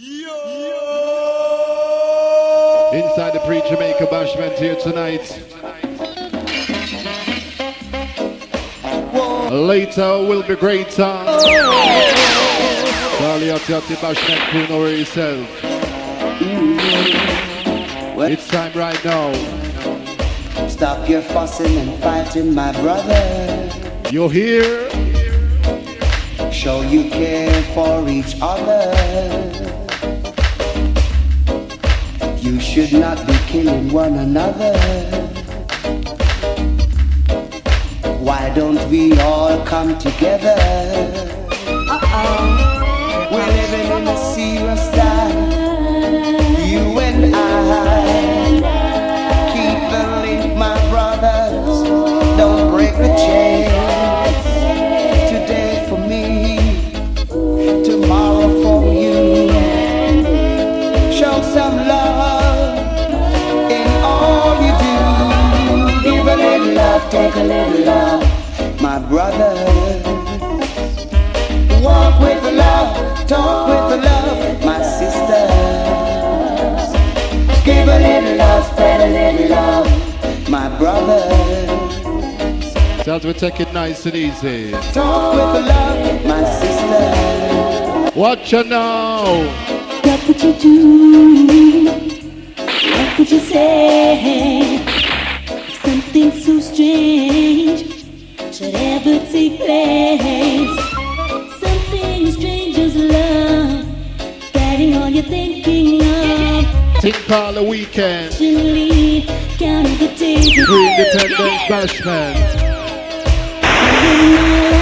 Inside the pre-Jamaica Bashment here tonight. Later will be greater. Charlie Atiati Bashment crew know yourself. It's time right now. Stop your fussing and fighting, my brother. You're here. Show you care for each other. You should not be killing one another. Why don't we all come together? Uh-oh. We're living in a serious time. You and I. Keep the link, my brothers. Don't break the chain. Take a little love, my brother. Walk with the love, talk with the love, my sisters. Give a little love, spread a little love, my brother. So as we take it nice and easy. Talk with the love, my sister. Watch you now. What would you do? What would you say? Something should ever take place. Something strange as love, guiding all you're thinking of. Think Parlor Weekend. Patiently counting the days. Pre-Independence Bashment. Living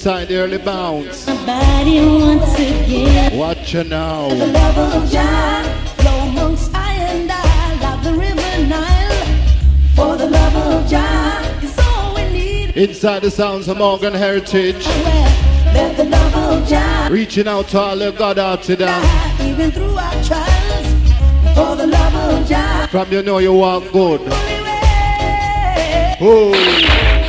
Inside the early bounce. My body once again. Watch you now. The love of Jah flow amongst I and I like the river Nile. For the love of Jah is all we need. Inside the sounds of Morgan Heritage. Let the love of Jah Reaching out to all the God out to them. even through our trials. For the love of Jah. From you know you walk good. Oh.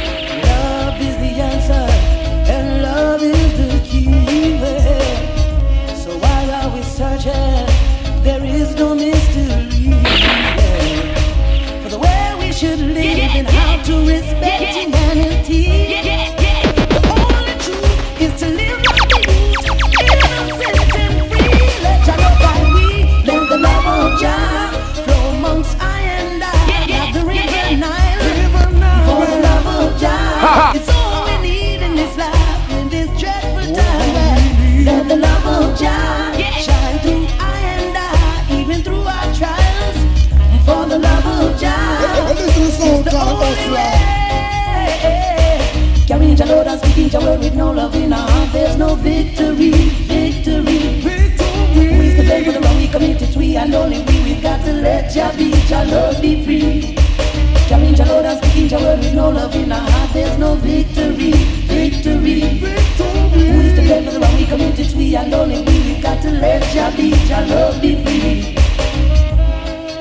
Word with no love in our heart, there's no victory, victory. Who is to blame for the wrong we committed? We and only we. We've got to let Jah be, Jah love be free. Carrying Jah load and speaking Jah word with no love in our heart, there's no victory, victory. Who is to blame for the wrong we committed? We and only we. We've got to let Jah be, Jah love be free.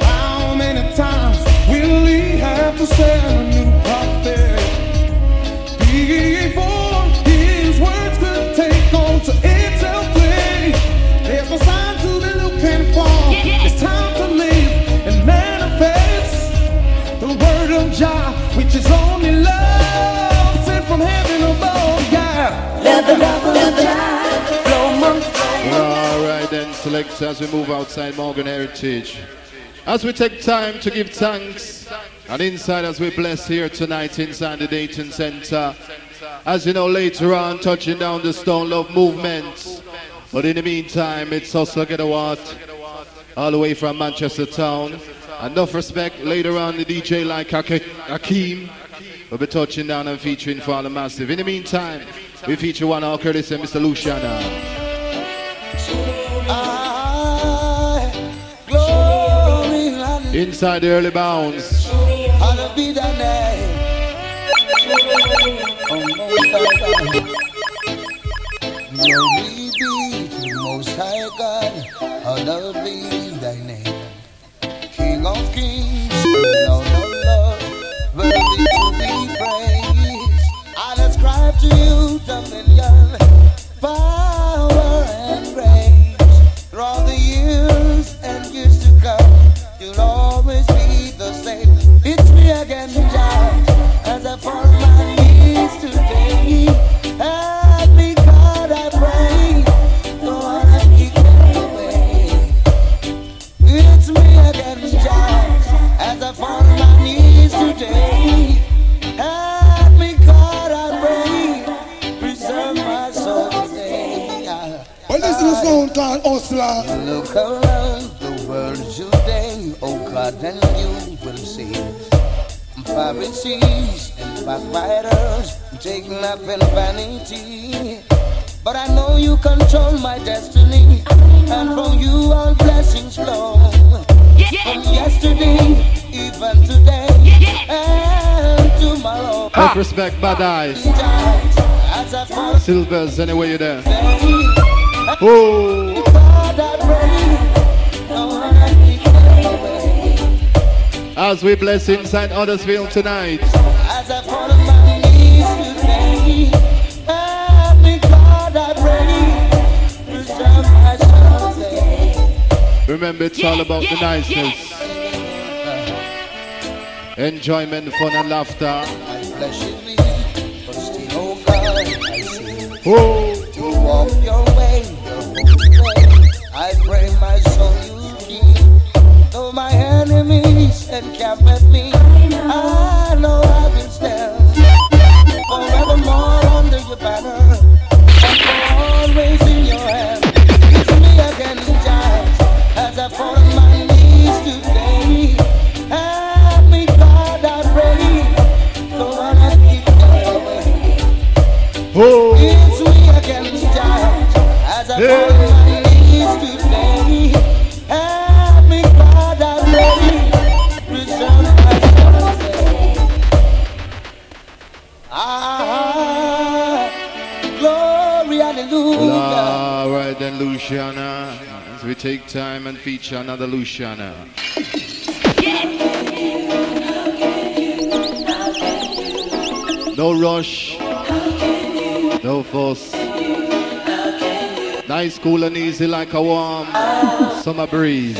How many times will we have to send a new prophet before select as we move outside Morgan Heritage. As we take time to give thanks, and inside as we bless here tonight inside the Dayton Center. As you know, later on, touching down the Stone Love movement. But in the meantime, it's also get a what? All the way from Manchester town. Enough respect later on the DJ like Hakeem will be touching down and featuring for all the massive. In the meantime, we feature one of our Curtis and Mr. Luciano. I, glory, hallelujah, Inside the early bounds. Glory be to the most high God, hallowed be thy name. King of kings, Lord Pharisees and backbiters taking up in vanity. But I know you control my destiny, and from you all blessings flow. From yesterday, even today, and tomorrow. Enough respect, Bad Eyes. As I fall Silvers, anywhere you're there. Oh, as we bless inside Huddersfield tonight. As I fall on my knees today, help God, I pray. Preserve my soul today. Remember, it's all about the niceness. Enjoyment, fun, and laughter. My flesh is weak, but still, oh encamp at take time and feature another Luciano. No rush, no fuss. Nice, cool, and easy like a warm summer breeze.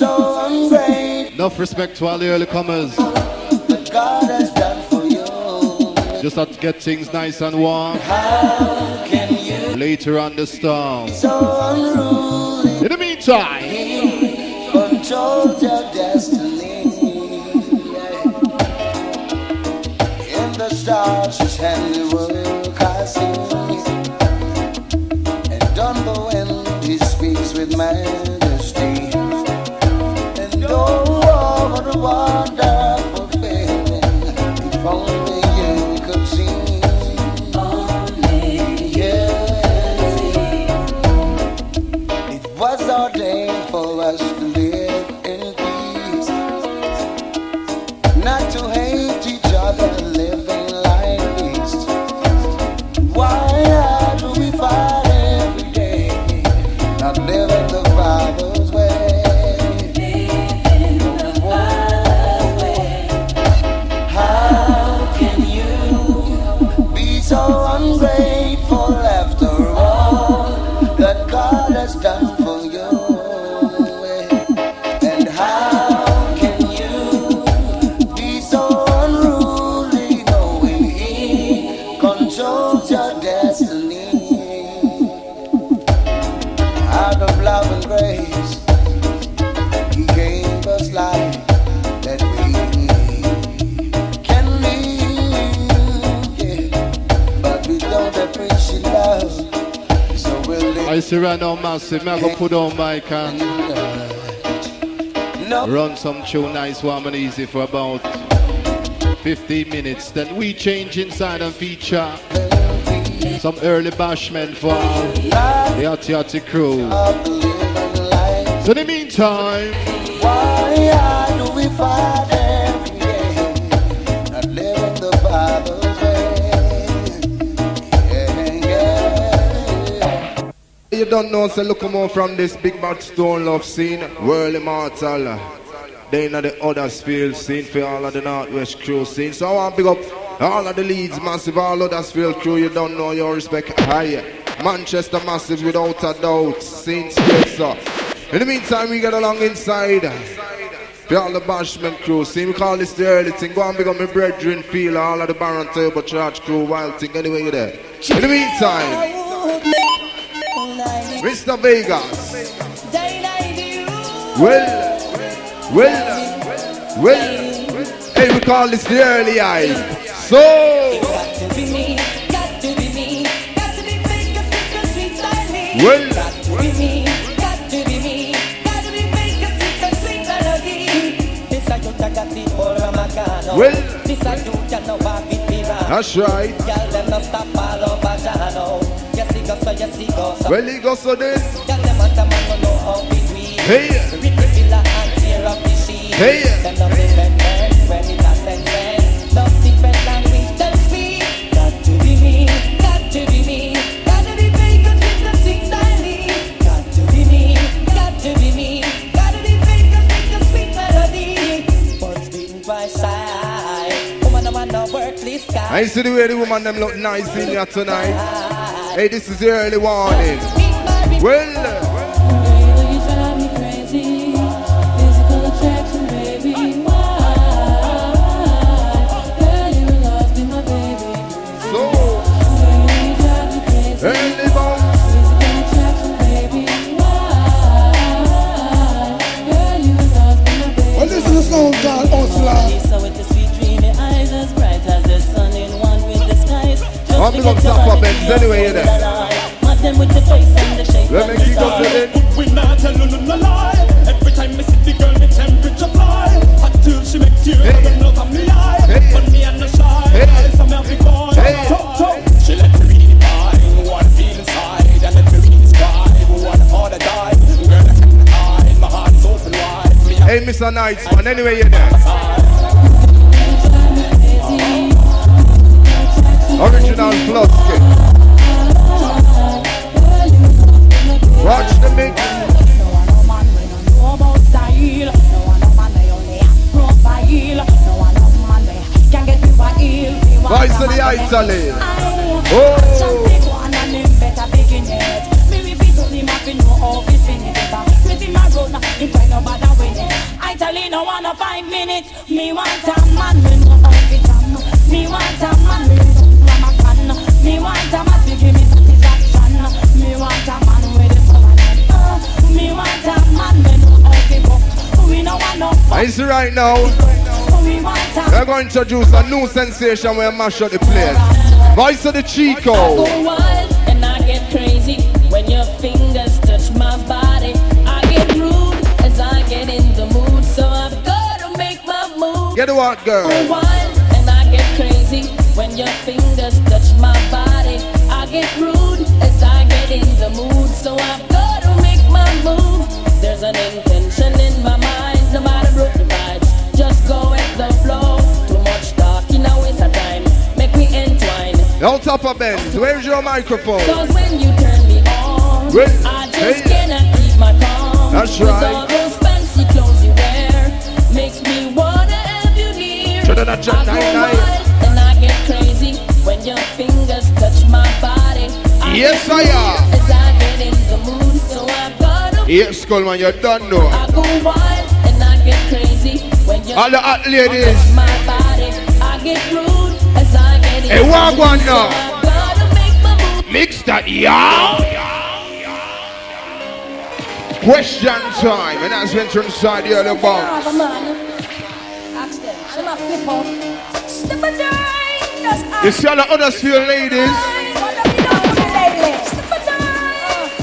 Enough respect to all the early comers. Just to get things nice and warm. How can you Later on the storm. In the meantime, I see massive. I'm gonna put on my can. Run some tune nice, warm and easy for about 15 minutes. Then we change inside and feature some early bashment for the Yachty crew. So in the meantime, don't know, so look more from this big bad stone love scene, world immortal. They in the other field scene for all of the Northwest crew scene. So I want to big up all of the leads, massive, all of field crew. You don't know your respect high. Manchester massive without a doubt. Space. so. In the meantime, we get along inside. For all the bashment crew, see we call this the early thing. Go and big up my brethren, feel all of the Baron Turbo Charge crew, wild thing. Anyway, you there. In the meantime, Mr. Vegas. Well, well, well. Hey, we call this the early eye. So. Well. Well. That's right. Go so, so then. Girl, them man who know how it. Hey. Rip the villa and tear up the sheet. Hey. Them no men when it a sentence. No different language them speak. Got to be me, got to be me. Got to be Vegas with the six styling. Got to be me, got to be me. Got to be Vegas with the sweet melody. Buns beaten by side. Woman, no man no work this. I see the way the woman them look nice in here tonight. Hey, this is the early warning. Well, them with the face and the shape Let me the kick up to style. it. We not tell you no lie. Every time me see the girl, me temperature fly. Until she make tears Hey. out of me eye. Hey. But me and the shy. Hey. Me have gone. Hey. Chop, chop. She let me redefine what I feel inside, and let me redescribe what all the time. Girl, I can't hide. My heart is open wide. Hey, Mr. Knightsman, anyway, you're there. Original plus kid. Watch the mix. Voice of the Italy. No oh. wanna five minutes. Me want a man no. Me want a man with no ramakan. Me want a man to give me satisfaction. Me want a man with a permanent. Uh, me want a man with no outfit. We no want no I see right now, a we're going to introduce a new sensation where mash up the place. Voice of the Chico. go wild and I get crazy when your fingers touch my body. I get rude as I get in the mood, so I've got to make my move. Get the what, girl? Go wild and I get crazy when your fingers touch my body. Mood, so I've got to make my move. There's an intention in my mind, no matter broken vibes. Just go with the flow. Too much talking, a waste of time. Make me entwine. Now top of Ben, where's your microphone? Cause when you turn me on, Well, I just hey. cannot keep my calm. That's With right. all those fancy clothes you wear, makes me wanna have you near. Shoulda not I go wild and I get crazy when your fingers touch my body. I Yes, I am. Yes, Skullman, you done know. I go wild and I get crazy when you All the hot ladies. my body. I get rude as I get Hey, mood, one now. I gotta make my move. Mix that, y'all. Question time, and that's when to inside the other box. You see all the other few ladies?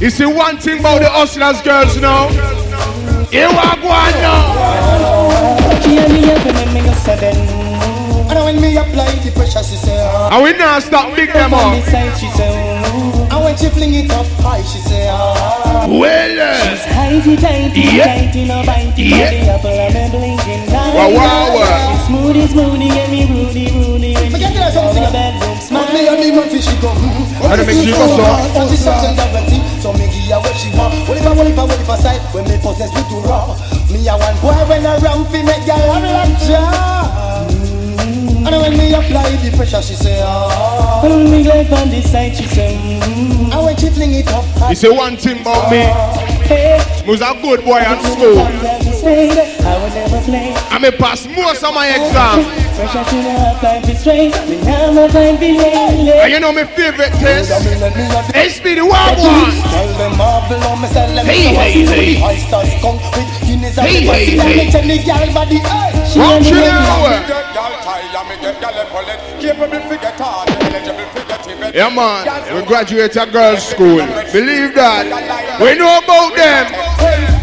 You see one thing about the hustlers girls now? Here we go now. And when me apply the pressure, she say, ah. And we now stop big them up. she say, ooh. And when she fling it up high, she say, ah. Well, uh, Tighty, tighty, Yeah. tighty, no bitey, Yeah. up and I'm blinking. Wow, wow, wow. Smoothie, smoothie, get me rudy, rudy. Me get there something. All the bedroom But me smile. and the man fish she go, mm. And make she go so. And she such and dirty, so me give her what she want. What if I, what if I, what if I side when me possess me too raw? Me a one boy when I run fi make girl have like jaw. And when me apply the pressure, she say, ah. When me like on this side, she say, mm, And when she fling it up high, you see one thing about me. hey. I was a good boy at school. Sometimes you say that I would never play. I may pass most of my exam. Pressure to the half life is straight. Me now no time be And late. you know my favorite test? I me the wild one. Tell them marvel on me, sell them Hey, hey, hey. the Oysters come with Guinness and Hey, the hey, pussy and hey. me tell the girl. She and me trillion ready. hour. Get gal Tyler, me get gal Epaulet, capable figure tall, eligible figure timid. Yeah, man. We graduate at girls' school. Believe that. We know about them.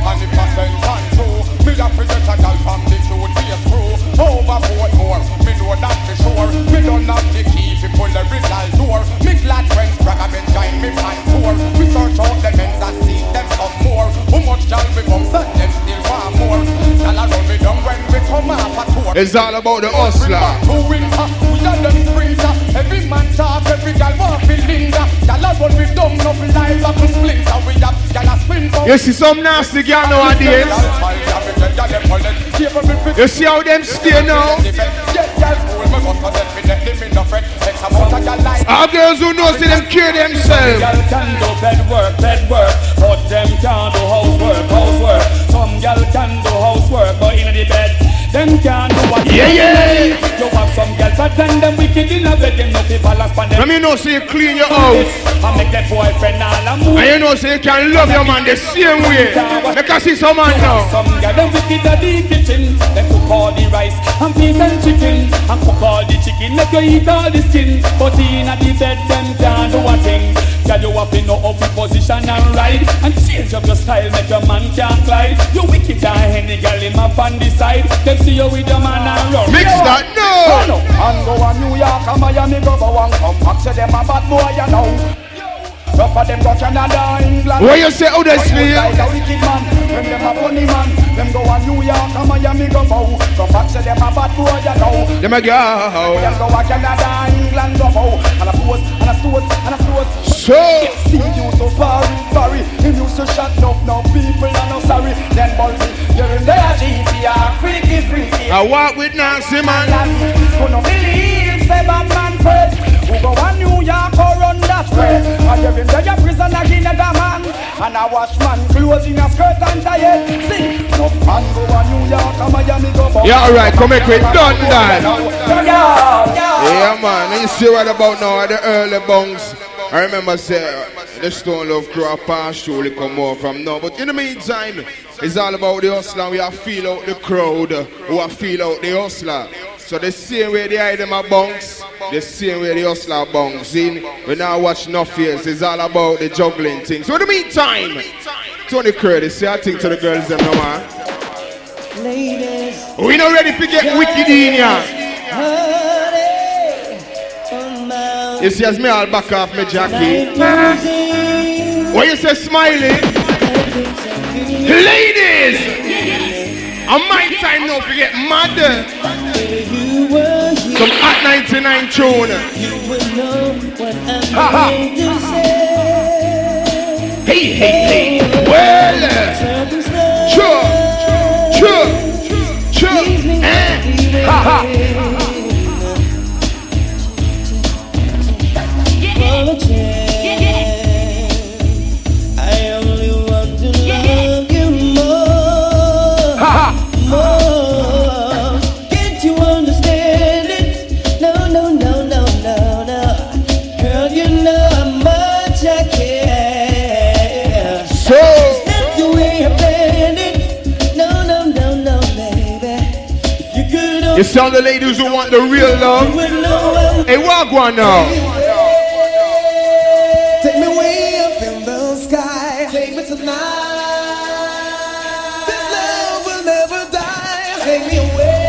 Search out the men's and see them more. How much shall we bump and them still want more? Shall I run me down when we come off a tour? It's all about the hustler. To winter, we are them sprinter. Every man talk, every gal want fi linger. Gal a run with dumb no life up splinter. We have gal a spin for. You see some nasty girl nowadays. You see how them stay now? Our girls who know see them care themselves. Girl can do bed work, bed work, but them can't do housework, housework. Some girl can do housework, but in the bed, them can't do what Yeah, yeah. You have some girls that then them wicked in a bed, them no people balance on. Let me know so you clean your house. I make that boyfriend all a move. And you know so you can love your man the same way. Make us see some man now. Some girl them wicked at the kitchen. They cook all the rice and peas and chicken, and cook all the chicken. Make you eat all the skin, but in a the bed them can't do a thing. Girl, you have to know your position and ride, and change up your style. Make your man can't glide. You wicked and any girl him up on the side. Them see you with your man and run. Mix that Turn no. up and go to New York and Miami go for one come back. Say them a bad boy, you know. Of them go Canada, England. What you say how they Like a wicked man, when them a funny man, them go to New York and Miami go bow. Come back, say them a bad boy, you know. Them a Them go. go Canada, England go bow. And a pose, and a stose, and a stose. So, See you so far, sorry. Him used to shut up, now people are no sorry. Then Bulby, you're in there, GPR, freaky, freaky. I walk with Nancy man. Couldn't believe, say Batman first. Who go to New York or run that way? I give him the prison again, the man. And I wash man clothes in a skirt and tie. See, no man go to New York and Miami go for. Yeah, alright, come make it done that. Yeah, man. And you see what about now the early bungs. I remember say the Stone Love Crew are partially come more from now. But in the meantime, it's all about the hustler. We are feel out the crowd. We are feel out the hustler. So the same way they hide them a bunks, the same way the hustler bunks in. We now watch no fears. It's all about the juggling thing. So in the meantime, Tony Curtis, say I think to the girls them no man. Ladies, We not ready to get wicked in here. honey, on my You see as me all back off my jacket. music. What you say, smiling? Ladies! On my time now to get Some hot 99 tune. you will know what I'm going to say. Hey, hey, hey. Well, Circumstance sure, sure, sure. Eh, ha, ha. See all the ladies who want the real love? Hey, walk one now. Take me way up in the sky. Take me tonight. This love will never die. Take me away.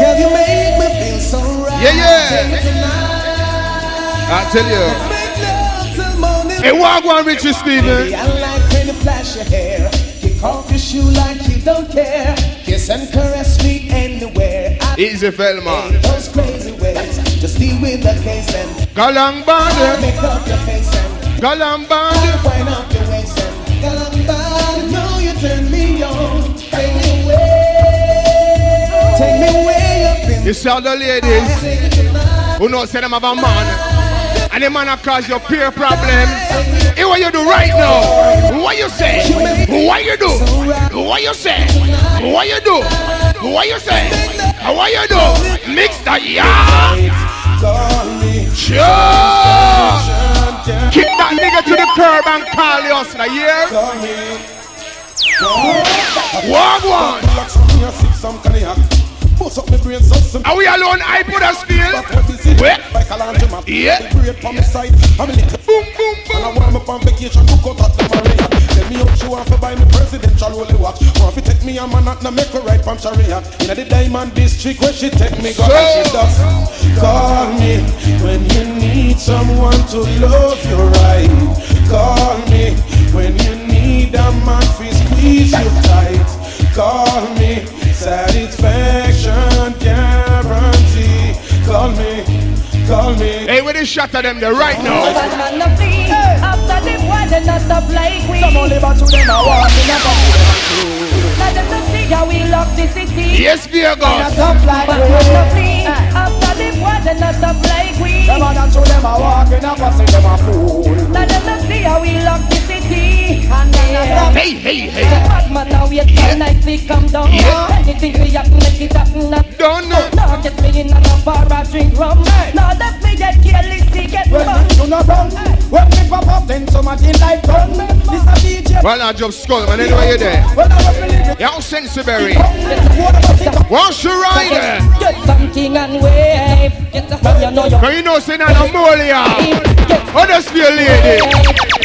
Girl, you make me feel so right. Yeah, yeah. Take me tonight. I tell you. Make love till morning. Hey, walk one, Richie Steven. I like when you flash your hair. Kick off your shoe like don't care. Kiss and caress me anywhere. I Easy, Velma. those crazy ways. Just deal with the case and Galang band. make up your face and Galang band. wind up your waist and girl, I'm bad. You turn me on. Take me away. Take me way up in You all the ladies Take me tonight. who know say them have a man. And the man a cause your peer problem. Hey, what you do right now? What you say? What you do? What you say? What you do? What you say? What you do? Mix the yard. Sure. Kick that nigga to the curb and call us a year. Walk one. Relax on me, I sip some cognac. Bust up my brain, so some Are we alone? I put a steel. But what is it? Wait. Like a laundromat. Yeah. The great on the side. I'm a little Boom, boom, And I boom. want me on vacation to cut out the Maria. Tell me she want to buy me presidential holy watch. Want to take me a man at make ride from chariot. In the diamond district where she take me go she does. Call me when you need someone to love you right. Call me when you need a man to squeeze you tight. Call me satisfaction guarantee. Call me, call me. Hey, where they shot at them there right now? Bad man no. After the war, they not stop like we. Some only but to them I walk in a Now them no see how we lock the city. Yes, Virgo. tough like Bad man no. After the war, they not stop like we. Them and to them I walk in a pussy, them a fool. Now them no see how we lock the city. Hey, hey, hey. Bad man now wait till night we come down. Anything we happen, make it happen. Don't know. Now get me in a bar and drink rum. Now let me get careless, see get fun. you not run, when me pop up, then so much in life done. This a DJ. Well, I just skull, man. Anyway, you're there. I Yow Sensiberry. what? What's your rider? Get something and wave. Get the you know you you know, say molia. Oh, that's for your lady.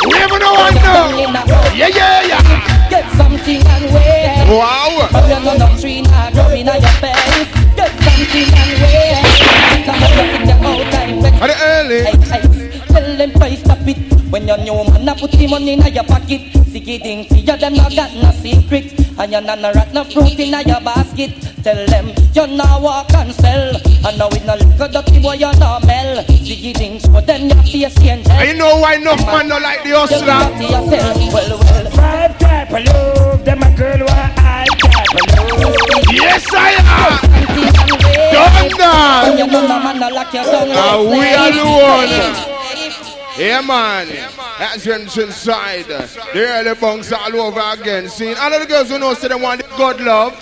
We ever know one now. Yeah, yeah, yeah. Get something and wave. Wow. But you know no tree now grow in your face. Get something and wave. Come on, you think you're time. Are they early? Hey, hey, them price stop it. When your new man a put him money in your pocket, Sicky ding to you, them not got no secret. And you not no rat no fruit in your basket. Tell them you not walk and sell. And now with no liquor dirty boy you not mel. Sicky ding for them your face angel. And you know why enough man don't like the You hustler? got yourself, well, well. Five type of love, them a girl want I type of love. Yes, I am. Something and wave. Done When that. you know no man no lock you down Ah, like we are the slave. one. Yeah, man. That's your inside. There are the bunks all over again. See, all of the girls who know say they want the God love.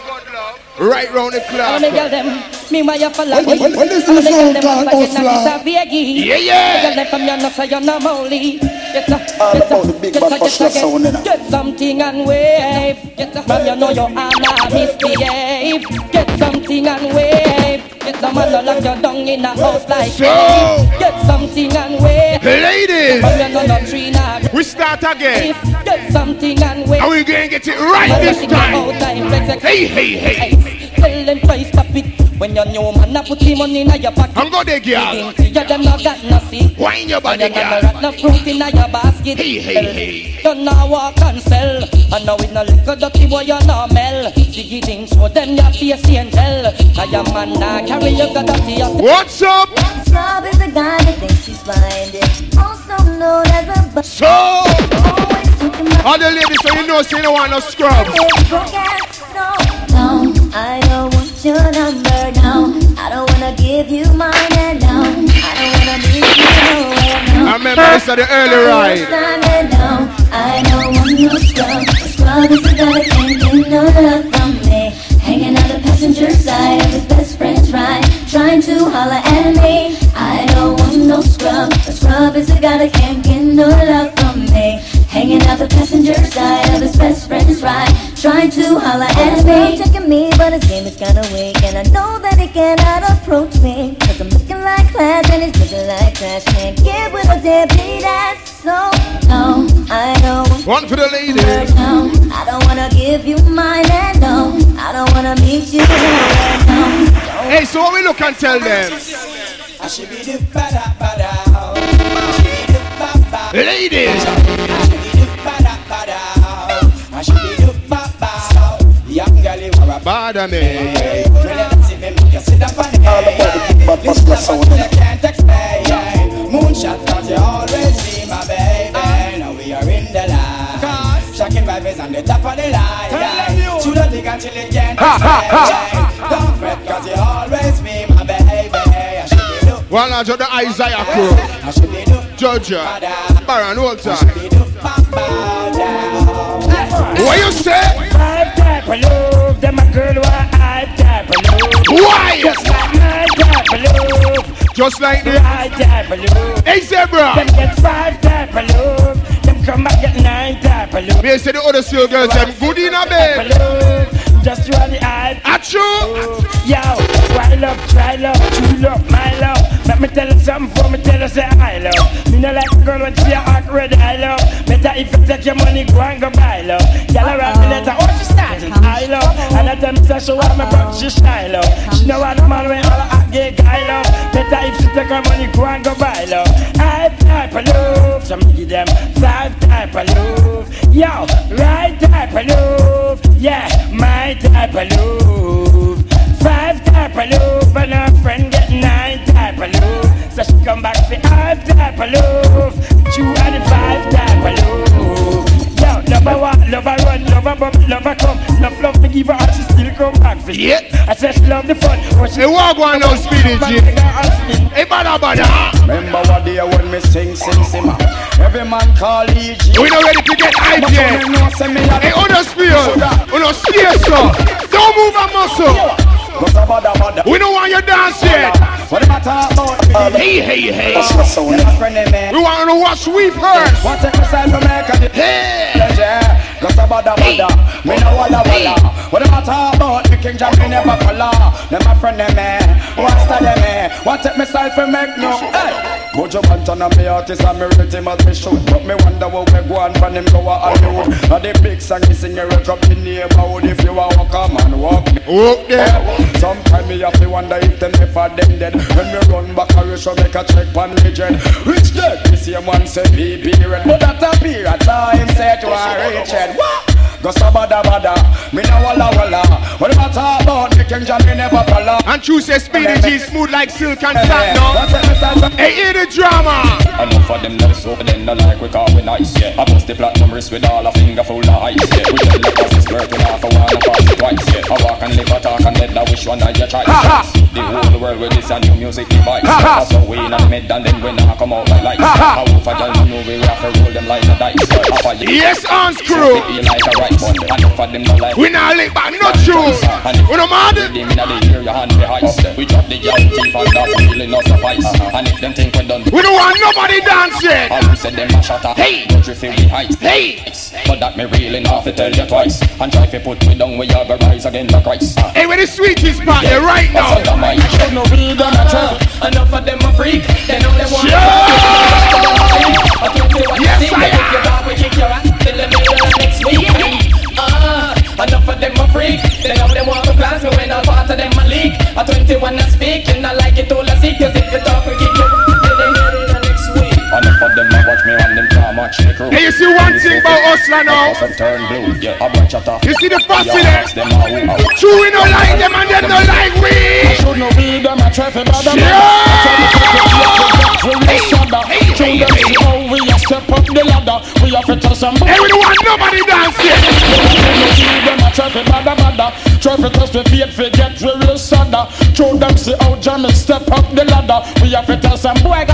Right round the All the girl clock. them, me you follow When- me? when- when this All is all them gone, a forget hustler. that it's a biggie. Yeah, yeah. The girl from you know you're not molly. Get a, All a, about the big bad a, get a, sound, get, innit? get something and wave. Get a, from you know you are not misbehave. Get something and wave. Get a man to lock you down in a house like So-. Get something and wave. Ladies, From you know no tree nah we start again. Get something and wave. And we're going to get it right this time. Hey, hey, hey. Tell them try stop it. When your new man a put him money in your pocket. I'm going to girl. Think you them not got no seat. Wine your And body, you never girl. got no fruit in your basket. Hey, hey, hey. You now walk and sell. And now with no liquor dirty boy you no mel. Ziggy things for them your face angel. I am man now carry your got dirty yourself. What's up? Slob is a guy that thinks he's blinded, also known as a bu- So, always talking about all the ladies, so you know, say you don't want no scrub. his broke ass. No, no, I don't want your number. now. I don't wanna give you mine. And no, I don't wanna meet you nowhere. No. I remember this at the early ride. I don't want no scrub. A scrub is a guy that can't get no love from me. Hanging on the passenger side of his best friend's ride, trying to holler at me. I don't want no scrub. A scrub is a guy that can't get no love from me. Hanging out the passenger side of his best friend's ride, trying to holler at me. Taking me me, but his game is kinda weak. And I know that he cannot approach me. Cause I'm looking like class and he's looking like trash. Can't get with a deadbeat ass. So, no, I don't want One for the ladies. no, I don't wanna give you mine and no, I don't wanna meet you there. No, Hey, so what we look and tell them? I should be the bada bada. I should be the baba. Ladies. I should be the baba. Young girl, you are a Bother me. Moonshot cause you always be my baby Now we are in the line Shocking vibes on the top of the line Shoot a dick until it can't explain Don't fret cause you always be my baby I should be the the Isaiah crew. I the Georgia. Baron Walter. What you say? Five type of love, them a girl want I type of love. Why? Just like my type of love, Just like the I type of love. Hey Zebra. Them get five type of love, them come back get nine type of love. Me say the other still girls them good in a bed. just you are the I Achoo. Yo, try love, try love, true love, my love. Let me tell you something for me tell you say I love. Me no like a girl when she a act red I love. Better if you take your money, go and go buy love. Girl around me letter, oh she starting I love. And I tell me say she want me but she shy love. She know what man when all a gay guy love. Better if she take her money, go and go buy love. I type of love, so me give them five type of love. Yo, right type of love, yeah, my type of love. Five type of love and her friend get nine type of love. So she come back for five type of love. Love her love her come. Love love to give her and she still come back for you. I said she love the fun. but she Hey, walk one now, Speedy back G. to her husband. Hey, bada bada. Remember what day when me sing, sing, simmer. Every man call EG. We not ready to get hype But you yet. know, say me a Hey, on spear. On space, sir. Don't move a muscle. Go to bada bada. We don't want you dance yet. What am I talking about? Hey, hey, hey. Yeah, my friend, man. We want to watch we first. Want to make a. Go to bada bada. Me no walla walla. What am I talking about? Me King Jack me never follow. Them my friend, them eh, man. Want study me? Want take myself to make no. Hey. Mojo Banton and me artist and me rate him as me shoot But me wonder what we go on from him go a Hollywood Now the big song is in your drop the neighborhood If you a walk a man walk me Walk there. Sometimes me have to wonder if them never them dead When me run back a race make a check one legend Rich dead, the same one say be be red But that a beer, I saw him say to Richard What? Go so bada me no walla walla What I talk about, me King John me never follow And true say Speedy G smooth like silk and satin. No? take myself to Hey, hear the drama. Enough of them never so them no like we call we nice, yeah. I bust the platinum wrist with all a finger full of ice, yeah. We tell the bosses working half a one and pass it twice, yeah. I walk and live a talk and let which one of you try. The whole world with this a new music device. So we in the mid and then we not come out like lights. I wolf a girl know we have to roll them like a dice. Yes, Hans crew. Be like a right one. Enough of them no like We not lick back, no truth. We no mad. Them in the ear, your hand behind. We drop the young thief and that really not suffice. Uh-huh. And if them think we done We don't want nobody. I will say them a shot up. Hey. Don't you feel the ice? Hey. But that me really not to tell you twice. And try to put me down, we have a rise again the Christ. Hey, where the sweetest part here right now. no real gonna try. Enough of them a freak. They know they want. Yes, I dog, we kick your ass till the middle of next week. Ah, enough of them a freak. They know they want to class me when all part of them a leak. A 21 a speak, and I like it all I see. Them match the crew. Hey, you see one thing about Hustler now? Turn blue, yeah, a bunch of tough. You see the fussy Yeah, there? them. True, we don't like them and them don't like we. Should no be them a try for bada Hey, hey, hey. Oh, we step up the ladder We have to tell some Hey, don't want nobody dance yet. them a for bada bada for test with feet for get we real sadder Show them see how Jamie step up the ladder We have to tell some boy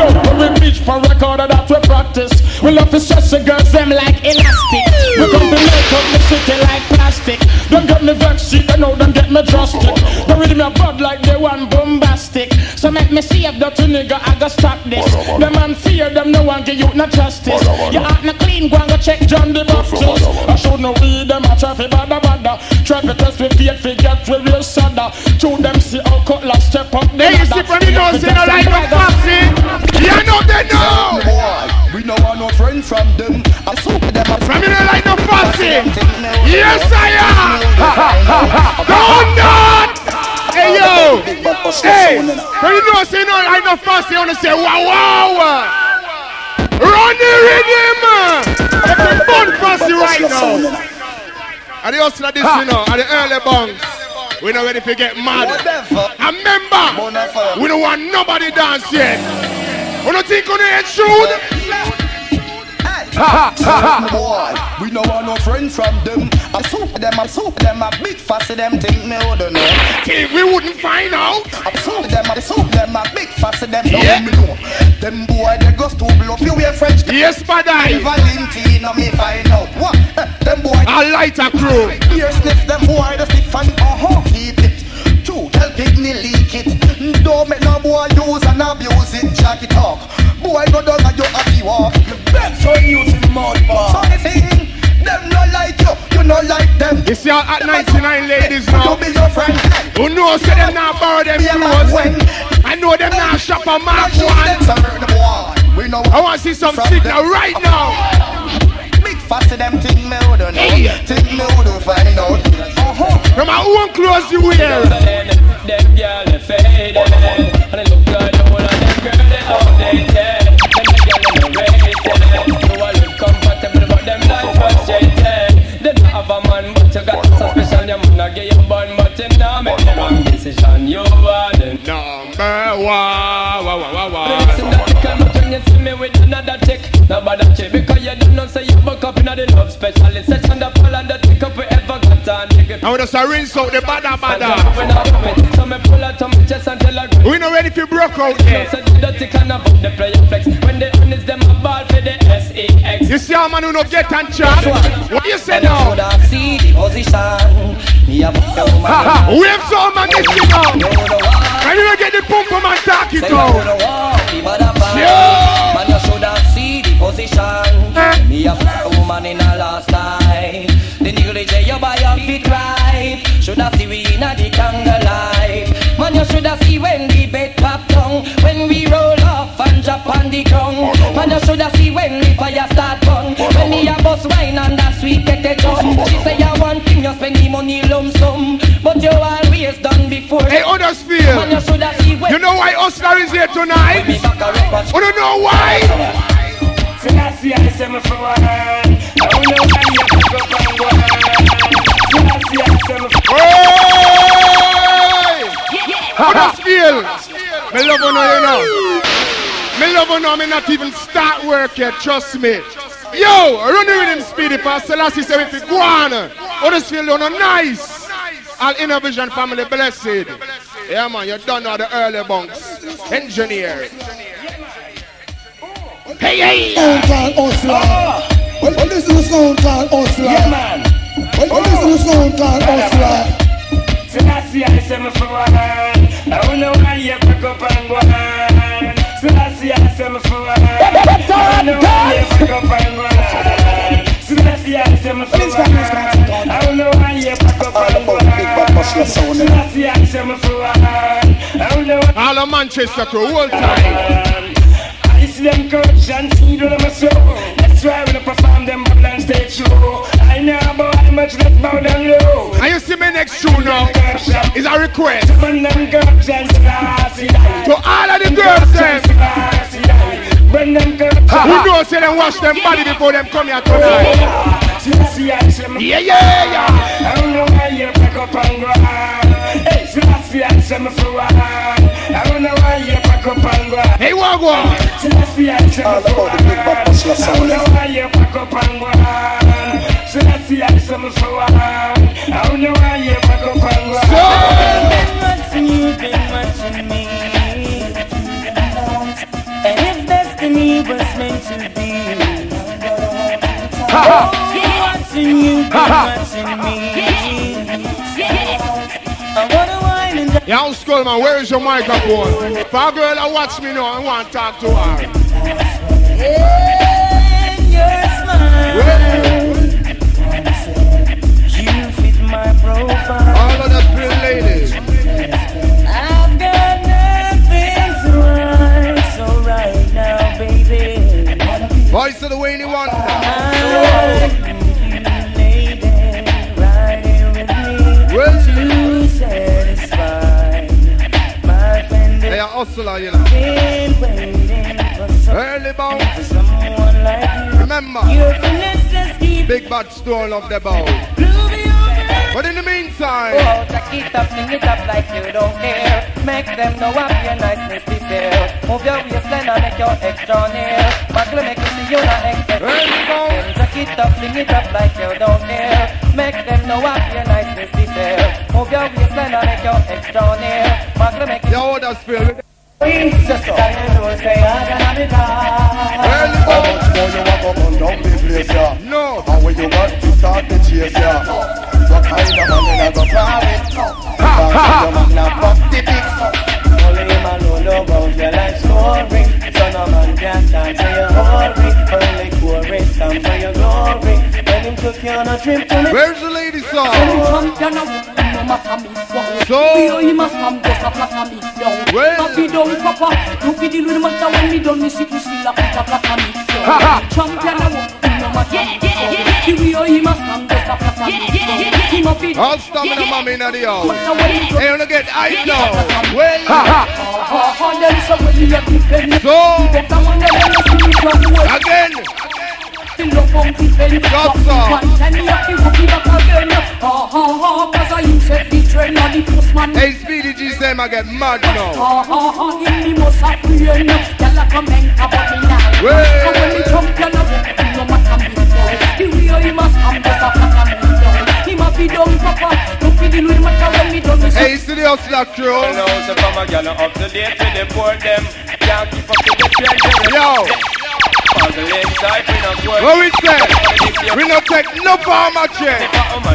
Yo, when we reach for record that we practice We love to stretch the girls them like elastic We come to make up the city like plastic Don't get me vexed, see, they know them get me drastic They read me a bud like they want bombastic So make me see if a dirty nigga, I go stop this. The man fear them, no one give you no justice. You act no clean, go and go check John the Baptist. I should know weed them, I try fi bada bada. Try to test with feet, fi get we real sadder. To them see how cutlass step up the Hey, you see from the nose, you know, like no fussy. You know they know. Boy, we no want no friend from them. I saw them From you know, like no fussy. Yes, I am. Don't not. Hey, yo. Hey, nose, you know, like no fussy. You want to say, wow, wow. Run the rhythm. Let me fun fussy right now. And the hustle of this, you know, and the early bunks. We not ready to get mad. And remember, we don't want nobody dance yet. We don't think on the head shoot. Boy, we no want no friend from them. I saw them, I saw them, a big fussy them think me wouldn't know. Think we wouldn't find out. I saw them, I saw them, a big fussy them Yeah. me know. Them boy they go to bluff you wear French. Yes, badai. Valentino me find out what Eh, them boy. A lighter crew. Here sniff them boy the sniff and uh-huh keep it. True, tell kidney leak it. Don't make no boy use and abuse it. Jack it up. Boy go down and you happy walk. Bet on you to mud bar. So the thing, them no like you, you no like them. You see how at 99 ladies now. You be your friend. Who know say them now borrow them clothes. I know them now shop on Mark one. We know I want to see some signal right now. Big them think me wouldn't know. Hey. Think me wouldn't find out. Uh-huh. From my own clothes you wear. Them girl they faded And they look like the whole of them girl they outdated Them the girl them rated You all look compatible but them life frustrated Them not have a man but you got suspicion Your man a get you bun but him not make the wrong decision You are them Number one. Listen that you come up when you see me with another chick Nobody check because you up in the love specialist section The pull and the tick up we ever got on Now we just a rinse out the bada bada. When I come in, so me pull out on my chest and tell her We not ready for broke out yet. so the dirty can about the player flex When honest them a ball for the S-A-X You see how man who no get and chat? What you say now? See the position Me a the woman. We have some man this you. Can you get the pump and talk it Say you out? don't walk, the butterfly Yeah. Man, you should have see the position. Me a put woman in a last night. The negligee you buy your feet right Should have see we in a the candle light. Man, you should have see when the bed pop down. When we roll off and drop on the ground. Man, you should have see when the fire start burn. When me a bust wine and that sweet get the drum She say you want thing, you spend the money lump sum. But you always done before. Hey, others feel. Man, you should have see when You know why Oscar is here tonight? me back a record You don't know why? Selassie, I say me for one. I don't know when you pick up and go on. Selassie, I say me for Hey! Others feel. Me love you now, you know. Me love you now, me not even start work yet, trust me. Yo, run the rhythm speedy fast. Selassie say if you go on. Others feel you know nice. All Innovision family blessed. Yeah man, you done all the early bunks. Engineer. Hey, hey! Sound called Hussla. Well, well, this is the sound called Hussla. Yeah, man. Well, well, this is the sound called Hussla. Selassie, I say me for one. I don't know why you pick up and go on. Selassie, I say me for one. I don't know why you pick up and go on. Selassie, I say me for one. I don't know why you pick up and go on. Selassie, I say me for one. I don't know why All of Manchester crew, whole time. See them corruption, see them a show. That's why when I perform them bubble and stage show. I know about how much less bow down low. And you see me next tune now is a request When them corruption, classy to all of the girls them When them who know say them wash them body before them come here tonight. Oh, yeah, yeah, yeah. I don't know why you pick up and go on. Hey, Selassie, I say me for one. I don't know why you pick up and on. Hey, what go on? Selassie, I say me for. I don't know why you pick up and go on. Selassie, I say me for one. I don't know why you pick up and go on. been watching you, been watching me. And if destiny was meant to be, been watching you, watching me. I wanna wine and You Now, Skullman, where is your microphone? For a girl that watch me now, I want to talk to her. Keep big bad stone of the over. But in the Go meantime, oh, out, take it up, fling it up like you don't care. Make them know of your niceness be fair. Move your waistline and make your extra near. Buckle make you see you not expect. Bound. Then take it up, fling it up like you don't care. Make them know of your niceness be fair. Move your waistline and make your extra near. Buckle make you your orders filled. see you know say I gonna be tired. How much more you want to burn down the place, yeah? No. And when you got to start the chase, yeah? What kind of man you go far with? Because your man a fuck the pics. Only him alone know about your life story. So no man can dance to your glory. Early chorus, time for your glory. When him took you on a trip to me. Where's the lady song? So? You must come down papa You the matter when you matter me wow. The way you must come in the house. Hey, wanna get hype now? Well, Ha ha you so, again, Still up on defend Got But some. Me have to hook it up again. Ha ha ha Cause I himself the train of the postman hey, Speedy G say I get mad now. Ha ha ha, in me must have friend Y'all a come and cover me now? And when me jump, y'all a no matter me now. The way he must come, just a flatter me down Him a fi down, papa. No fi deal with matter when me done Hey, see the hustler crew. You know, so come a gal up to date with the board them. Can't keep up to the trend. Yo, On the left side, we not work. what we say? We not take no farmer check. I'm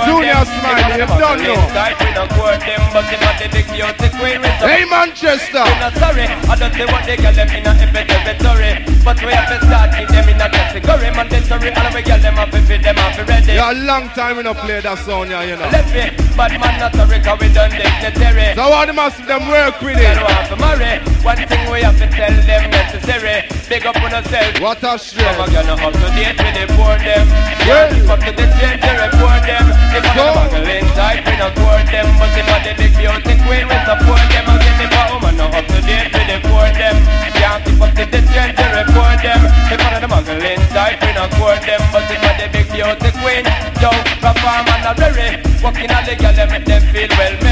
not up to date with the board them. Can't Hey. keep up to the trend. to report Junior. Smiley, you don't know. left side, we not court them. But if I'm the big beauty queen, we Hey, Manchester. I'm not sorry, I don't say what they get them in a territory. But we have to start keep them in a category. Mandatory, and we get them to fit them to ready. Yeah, a long time we not play that song, yeah, you know. Left it, but man not sorry, cause we done dignitary. So all the massive them work with it. want to marry, one thing we have to tell them necessary. Big up on ourselves. What a Come strength. on, girl, up to date with board them. Yeah. Up to the change, report them. If I'm the muggle inside, we not court them. But if I'm the big beauty queen, we support them. And get the woman not up to date the board them. Yeah, keep up to the change, they report them. If I'm the muggle inside, we not court them. But if I'm the big beauty queen, perform and a very. Walking on the girl, make them feel well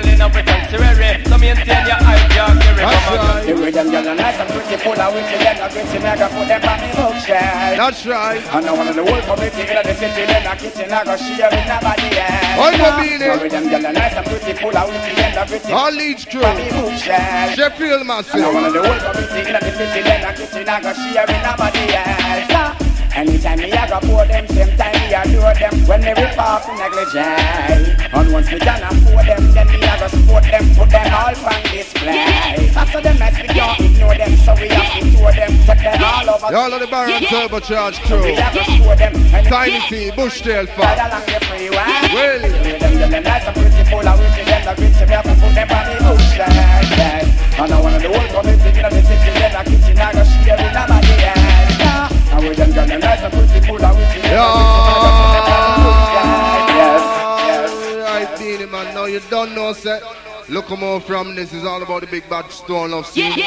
girl in every sanctuary. So maintain your high job, you That's remember. right. The rhythm girl are nice and pretty, full of witty, them not gritty, me I go put them on me bookshelf. That's right. And now one of the whole community in the city, them not kitchen, I go share with nobody else. All the meaning. The rhythm girl are nice and pretty, full of witty, them not gritty, All Leeds crew. on me bookshelf. Sheffield And now one massive. of the whole community in the city, them not kitchen, I go share with nobody else. Anytime me I go pour them, same time me I do them. When they rip off the negligee. And once me done afford them, then me I go support them. Put them all on display. After them mess we don't ignore them. So we have to tour them, take them all over Y'all are the Baron Turbocharge We crew. have to store them. And Tiny T, Bushtail Ride Fat. along the freeway Well. Them, them, them nice and pretty full of witty Them the gritty, me have to put them on the bush yes. And now one of the whole community in the city Them the kitchen I go share nobody else And with them them nice and pretty full on man. Now you don't know, sir. Look more from this is all about the big bad stone of scene.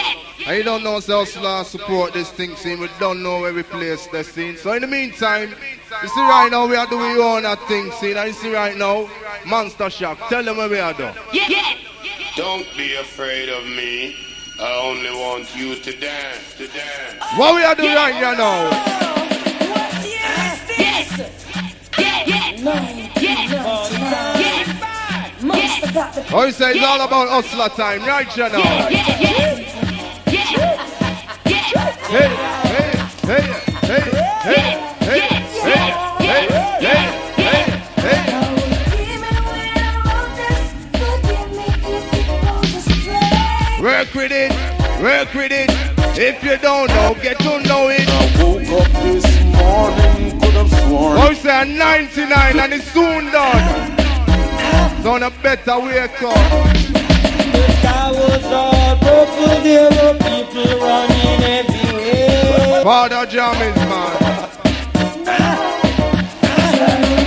And you don't know, sir, hustler support this thing scene. We don't know we place the scene. So in the meantime, you see right now we are doing own that thing scene. And you see right now, Monster Shock. Tell them where we are doing. Don't be afraid of me. I only want you to dance, to dance. What we are doing right here now? Monster Oh, you say it's all about hustler time, right, you know? Hey, hey, hey, hey, hey, hey, hey, hey, hey, hey, Work with it, work with it. If you don't know, get to know it. I woke up this morning, could have sworn. Oh, say 99 and it's soon done. Done a better wake up. The sky was all purple, there were people running everywhere. Father Jam is man.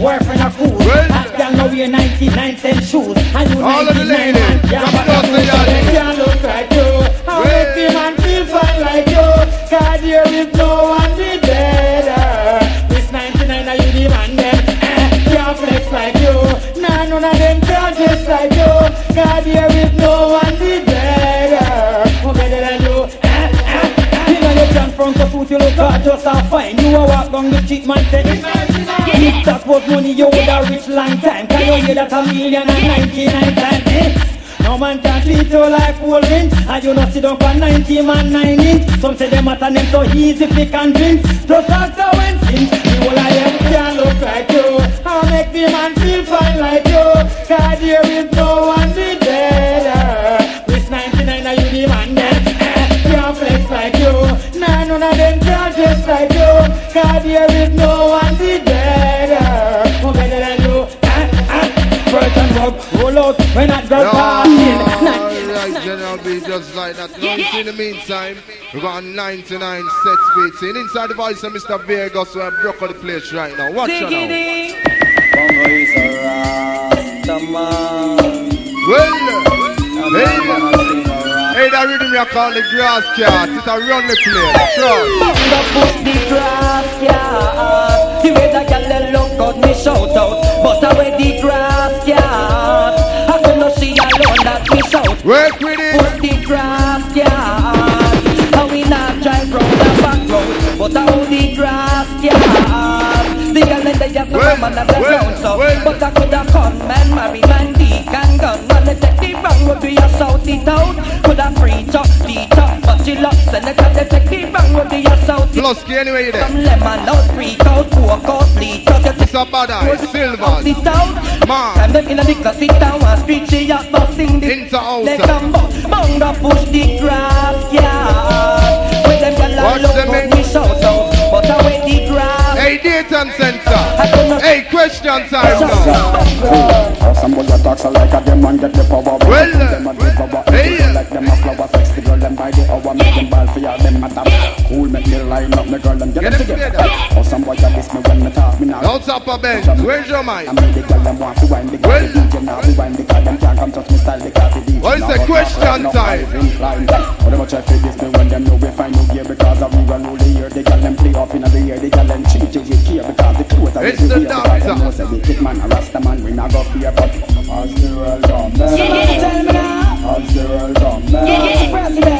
Boyfriend a fool. Well, Ask girl now wear 99 cent shoes. I do All 99 of the ladies. Front the foot, you look hard, just and fine. You a walk down the street, man, say, if that was money, you would have rich long time. Can you hear that a million and ninety-nine times? No man can treat you like cool rinse And you not sit down for 90 man 9 inch Some say them at a name so easy fi convince Just after when since The whole of them can look like you How make the man feel fine like you Cause there is no one be when that girl passing Alright, General B, just like that. You see in the meantime, we got a 99 set in. Inside the voice of Mr. Vegas, so I broke the place right now. Watch out now. A Rastaman. Well, hey, hey, that rhythm you call the grass cat. It's a run the place. Sure. Bongo push the grass, yeah. The way that girl look got me shout out, but I wear the grass, yeah. That me shout. Work with it. Push the grass, yeah. And we not drive round the back road, but hold the grass, yeah. The girl in the well, man of the ground, so but I could have come man, marry man, and gun. Man, they take the wrong road, we a shout it out. Could have up, teach up, loves and they tell they take the wrong road, we a shout it Plus, anyway, you there. Some lemon out, freak out, coke out, bleach out. It's a bad eye, silver. Sit down, man. Time them in a liquor, sit down and street she up, busting the Into outer. They come back, bunga push the grass, yeah. With them Watch alone, but we shout out, but away the grass. Hey, Dayton Center. Hey, question time now. How some boy talks like a and get the power Well, them by the hour make them ball for ya them madam cool make me line up me girl them get, Get them them together together. Oh, some boy a diss me when me talk me now Don't stop a bench. Where's your mic? I mean the girl them want to wine the girl the DJ now to wine because them can't come touch me style because the DJ What is now the got question time? five incline. How them a try to diss me when them know we find no gear because of we run all the year the girl them play up in the year the girl them cheat you you care because the clothes are It's really the weird because them doctor. know say the kid man a rasta man we not go fear but as the world come man Tell me now, as the world come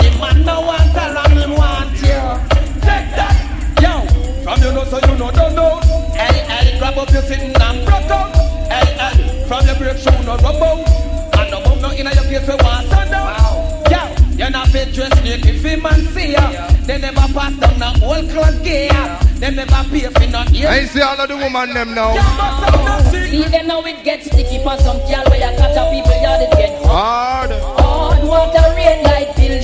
man now want her and him want you. Take that. Yo, from you know so you know don't know. Hey, hey, grab up your sitting and broke out. Hey, hey, from your break shoe no rub out. And no bum no inna your face we want stand out. Yo, you're not fit dress naked if him man see ya. They never pass down the whole class gear. Them never pay for no ear. I see all of the woman them now. See them now it gets sticky for some girl where you cut up people yard it get hard. Hard water rain light bill.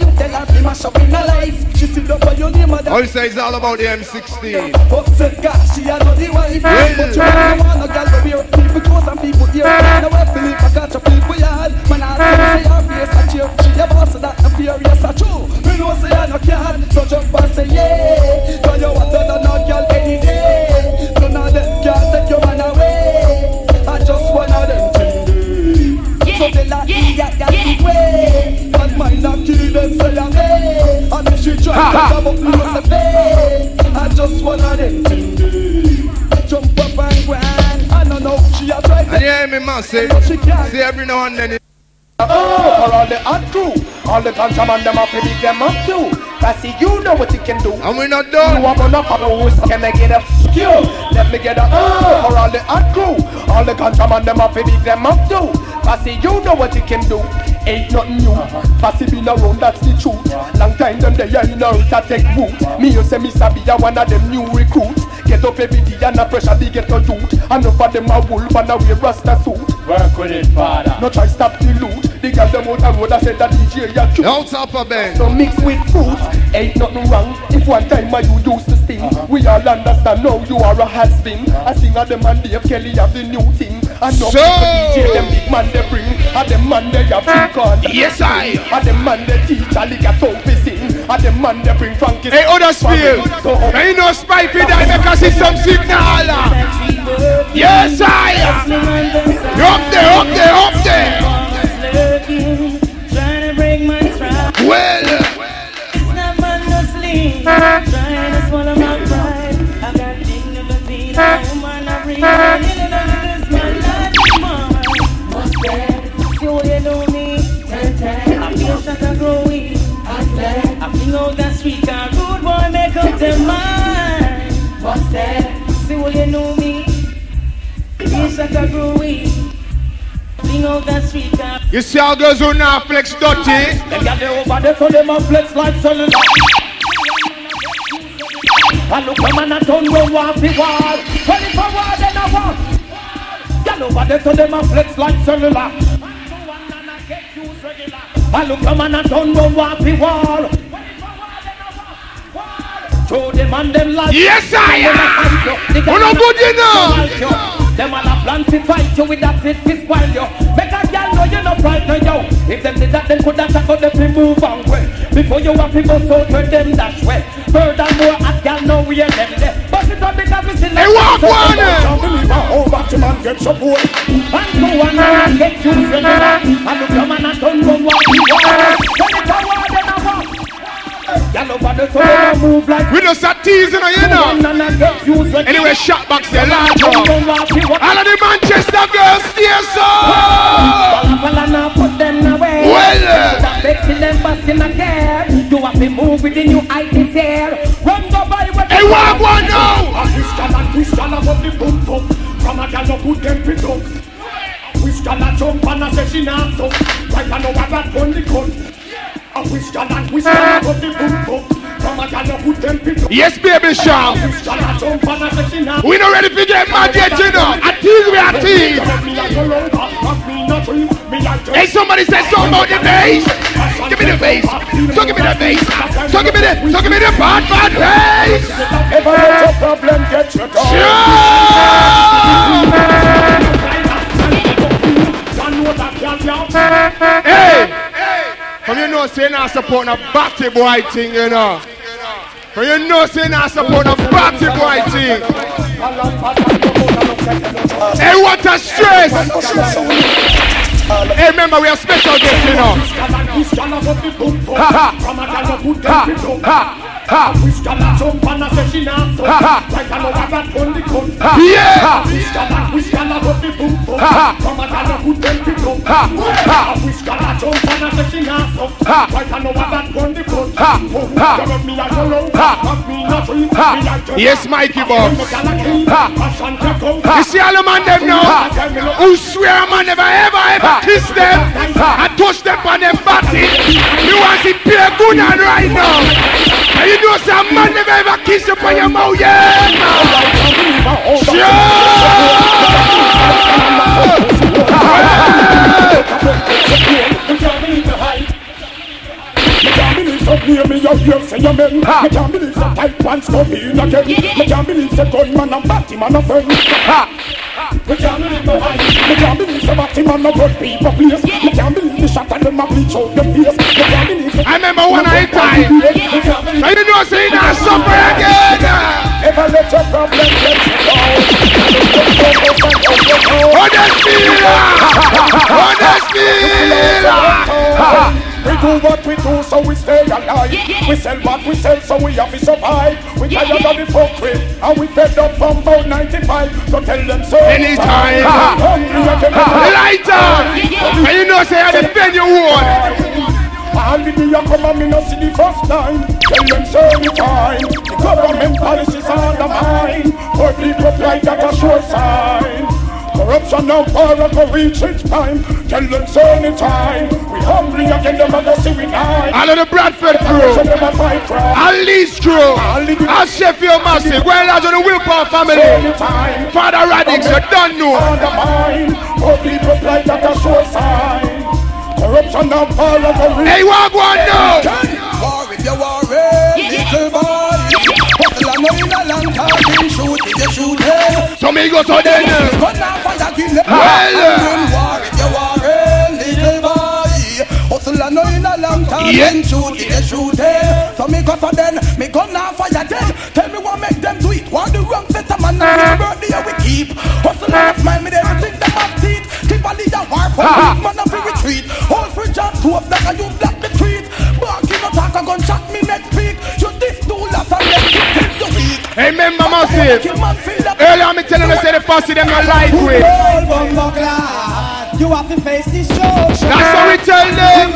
you tell her, be mash up in her life. She sit up on your name, and I say it's all about the M16. Upset God, she a know the wife Yeah. I just of them Jump up and on I don't know, she a try And you hear me, man, say, see every now and then. For all the hot crew, all the contraband them up beat them up too. See, you know what you can do. And we not done. You on up on who's can I get a you? Let me get a oh for all the hot crew, all the contraband them up to beat them up too. Cause see, you know what you can do. Ain't nothing new. Passy been around, that's the truth. Long time them they are in earth to take root. Me you say me sabi a one of them new recruits. Get up every day and a pressure they get a youth. Enough of them a wolf and a wear rasta suit. Work with it, father. No try stop the loot. They got them out the road. I said that DJ ya cute. Out upper bend. So mix with fruit, ain't nothing wrong. If one time I you used to sting, uh-huh. we all understand now you are a has-been. I uh-huh. sing of them and Dave Kelly have the new thing. And no So- DJ them big man they bring. And them man they have big on. Yes, I. And them man they teach a lick a soapy sing. And them man they bring Frankie. Hey, other spill. So Ain't no spy for that because it's some signal. Yes, I. You up there, up there, up there. You see how girls who now flex dirty? Them got over there so them a flex like cellular. And look them and a turn round off the wall. Well if I war then I walk. Got over there so them a flex like cellular. And look them and a turn round off the wall. Show them and them like Yes, I am. A Who no good, you know? like you. Them all a plan to fight you with that fit to spoil you. Make a girl know you no frightened yo. If them did that, then could that have got them to move on way. Before you have people so turn them that way. Furthermore, a girl know where them there. But it up because we still Hey, walk one? Don't believe a whole batch man get support. And go on and get you. And look your man and turn go walk. When it's a war, We just a teasing, you know. Anyway, shot box there, large one. All of the Manchester girls stay so. Well, uh, You have to move with the new ID there. Run go by with Hey, walk one now. A Christian and Christian above the boom boom. From a gal no put them pick up. A Christian a jump and a say she not so. Right I know what that gun the gun. A Christian and Christian above the boom boom. From a gal no put them pick up. Yes, baby, Sean. A Christian a jump and a say she not We not ready to get mad yet, you know. A tease, we a tease. Me a go round, rock me no dream. Me a Hey, somebody said something about the bass. Give me the bass. So give me the bass. So give me the, so give me the bad, bad bass. If I let your problem get you down. Hey, from you know saying I support a batty boy thing, you know. From you know saying I support a batty boy thing. Hey, what a stress! Hey, remember we have special guests, you know. Ha. Yeah. Yes, Mikey Bob. You see all the man them now? Who swear a man never ever ever kiss them? And touch them on them body. You want to pure good and right now. Know some man never ever kiss you on your mouth, yeah. So near me, you hear say you men. Me can't believe some tight pants come in again. Me can't believe say gunman and batty man a friend. Me can't believe no hide. Me can't believe say batty man a good people place. Me can't believe the shot and them a bleach out them face. Me can't believe. I remember one night time. Now you know say now suffer again. Ever let your problem get you down. We do what we do so we stay alive. We sell what we sell so we have to survive. We tired of the fuckery and we fed up from about 95. So tell them so. Anytime. Lighter. And you know say I defend your ward. All the day you come and me no see the first time Tell them so anytime The government policies are undermined Poor people like that a sure sign Corruption now power go reach its time Tell them so anytime We hungry again them a go see we die All of the Bradford crew. So them a fight right All Leeds crew. All Sheffield Massive. Well, as on the Wilpower family. Father Radix, you don't know. Undermined Poor people like that a sure sign Corruption now power go reach Hey, what one now? War if you worry, long shoot if you shoot him. So me go so then. Fire kill him. Well. War if you worry, little boy. Hustle and know in a long time, Yeah. shoot if you shoot him. So me go then, me gun fire then. Tell me what make them do it. What the wrong set a man? Uh-huh. birthday we keep. Hustle and smile me everything Massive. Earlier me telling you say the posse them not lightweight. You have to face destruction. That's what we tell them.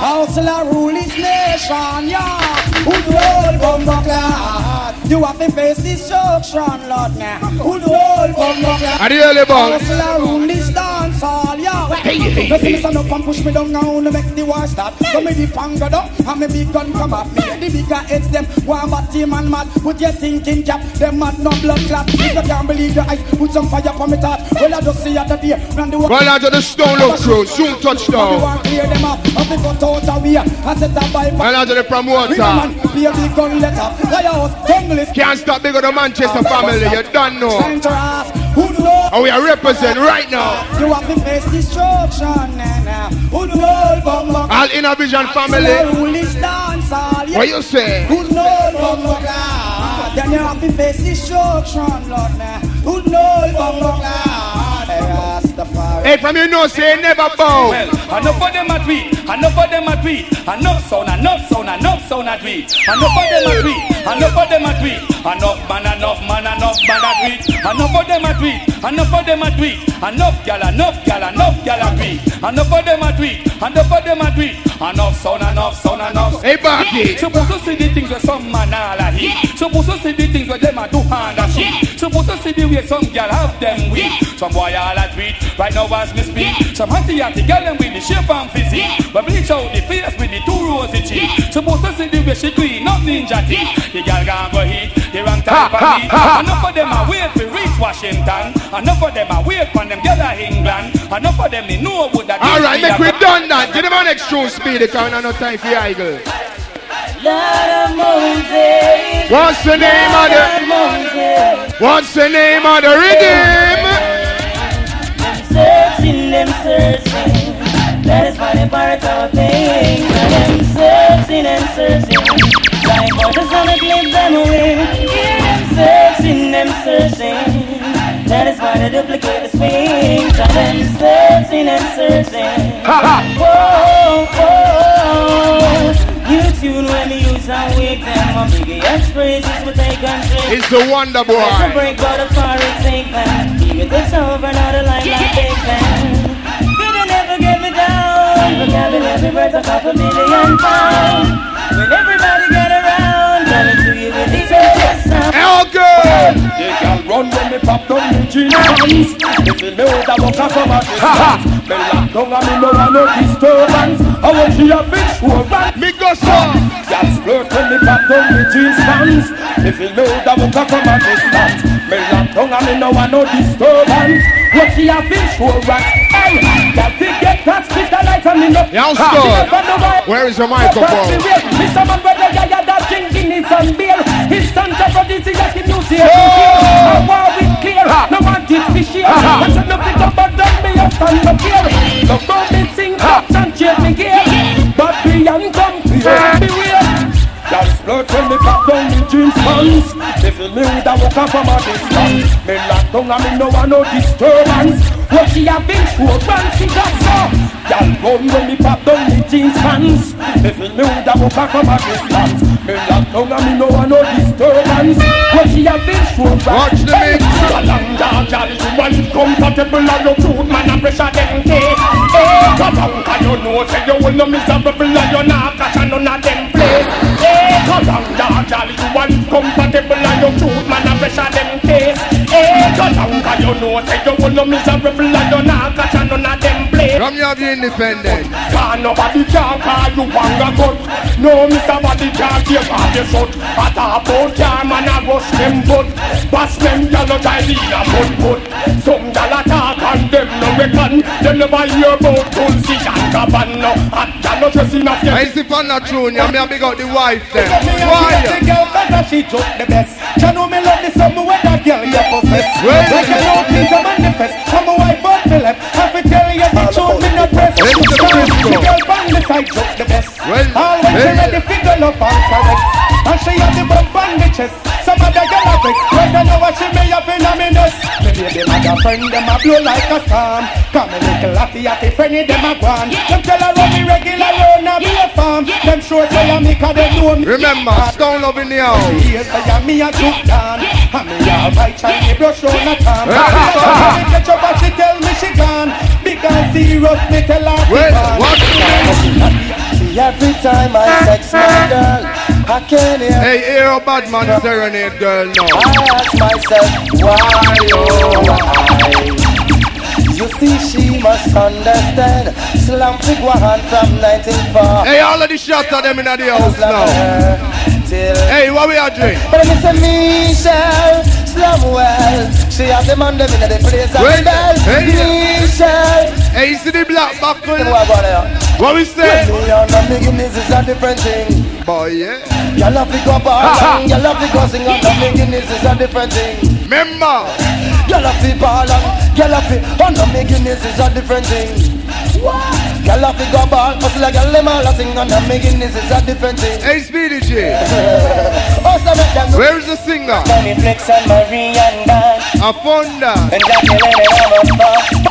Hustler rule this nation, yeah. Good old bumbuckler. You have to face destruction, Lord, man. Good old bumbuckler. Are the early bunks? Hustler rule this dance hall, yeah. Hey, hey, hey. me up and push me down now to make the war stop. So me the panga up and me big gun come up. Me the bigger heads them one bad team and mad. Put your thinking cap, them mad no blood clot. If you can't believe your eyes, put some fire on me top. Well I just see other day, run the. Well, out to the Stone Love crew. Soon touchdown. Clear them up, up the cut out of. I set a bypass. To the promoter. Be a big gun letter. Can't stop big of the Manchester family. You don't know. Dangerous. Who know? And we are represent right now. You have to face destruction. Who know? Bumbuck. All Inner Vision family. Dance all, yeah. What you say? Who know? Bumbuck. ah. Then you have to face destruction, Lord, nah. Who know? Bumbuck. Hey, Rastafari. Hey, from you know, say never bow. Well, enough of them a tweet, enough of them a tweet, enough sound, enough sound, enough sound a tweet, enough of them a tweet, enough of them a tweet, enough man, enough man, enough man a tweet, enough of them a tweet, enough of them a tweet, enough gal, enough gal, enough gal a tweet, enough of them a tweet, enough of them a tweet, enough sound, enough sound, enough. Hey, Barky. Supposed to see the things where some man all a hit, supposed to see the things where them a do hand a shit, supposed to see the way some gal have them weak, some boy all a tweet, right now as me speak, some hotty hotty gal them with the shape and physique, but bleach out the face with the two rosy cheek, supposed to see the way she clean up ninja teeth, the gal gonna go hit, the wrong type of meat. Enough of them are wait for reach Washington. Enough of them are wait for them get a England. Enough of them they know what that. All right, make we done that. Give them an extra speed. Because I no time for eagle. Lord of Moses. What's the name of the? What's the name of the rhythm? Searching, them searching. That is why they part our things. Them searching and searching. Like waters on a cliff, them wing. Hear them searching, them searching. That is why they duplicate the swings. And them searching and searching. Whoa, whoa. You tune when me use and wake them. My biggie expresses we take and trick. It's the Wonder Boy. It's a break, but a far it take them. Even takes over, not a line like take them. Could they never get me down? Vocabulary worth a couple million pounds. When everybody get around, coming to you with the same sound. Hell. They can run when me pop down me jeans pants. They feel me out a walk from a distance. Me lock down and me no want no disturbance. I want she a fish show rant. Me go so. Y'all flirt when me pop down me jeans pants. They feel me out a walk from a distance. Me lock down and me no want no disturbance. What she a fish show rant. Hey, y'all fit get that crystallize and me no. Young Ha, Scott, me never know why. where is your microphone? Mr. Man, brother, yeah, yeah, that king Guinness and beer. Instant aphrodisiac in museum. Oh! I want it clear. No want it share. I said nothing about that me up stand up here. No phone me sing me pop down me jeans pants. They feel me with a walk up from a distance. Me lock down and me no want no disturbance. What she have been through, run she got so. Y'all run when me pop down me jeans pants. They feel me with a walk up from a distance. Me lock down and me no want no disturbance. What she have been through, run Watch the mix. Galang dog, y'all you want comfortable and your truth man and pressure them case. Hey, galang, can you know say you will no miserable and you not catch none of them place. Eh, hey, galang dog, y'all you want comfortable and your truth man and pressure them case. Hey, galang, can you know say you will no miserable and you not catch From you have independent. Can nobody can call you wanga cut No, Mr. Body can't give off your shot I talk about car man a rush them foot Bass them a try in a put put Some gyal a talk and them no reckon Them never hear about Tulsi and Cabana Hot gyal no dress in a I see Panda Junior, me a big out the wife then. a Why? the girl cause she just the best. She know me love the summer when that girl you possess Like you know things a manifest. I'm a wife on Philip Have to tell you the truth me not press Let's go The Frisco. girl bang the side just the best Well, Always well. ready figure love and caress And she have the bump on the chest Some other Me baby mother friend them a blow like a storm Come a little happy happy friend them a gone Them tell her run me regular round a be a farm Them sure say I me cause they know me Remember, Stone Love in the house. Yes, I am me a juke down And me a right Chinese brush on a tom Ah. Me catch up and she tell me she gone Because serious me tell her she Well, gone what's See, every time I sex my girl, I can hear. Hey, hear a bad man serenade girl now. I ask myself, why, oh, why? You see, she must understand. Slam Figuan from 1940. Hey, all of the shots of them in the house now. Hey, what we are doing? But me say Michelle Slumwell She have them on them in the place and Well, spell hey. Michelle Hey, you see the black buckle? Then what about there? What we say? Me and the Guinness is a different thing Boy, yeah. Y'all have to go Ha, ha. ball and y'all have to go sing and the Guinness is a different thing Remember? Y'all have to ball and y'all have to and the Guinness is a different thing Y'all have to go ball Hustle like y'all them all a sing and the Guinness is a different thing Hey, Speedy J. Them Where's the singer? Flex and Marie and Dan A Fonda. And Jacqueline and I'm a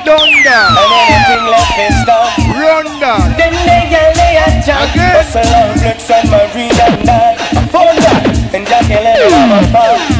Donda. And anything left is done Ronda. Then they they a jump Again. Hustle and Flex and Marie and Dan Fonda And Jacqueline and I'm a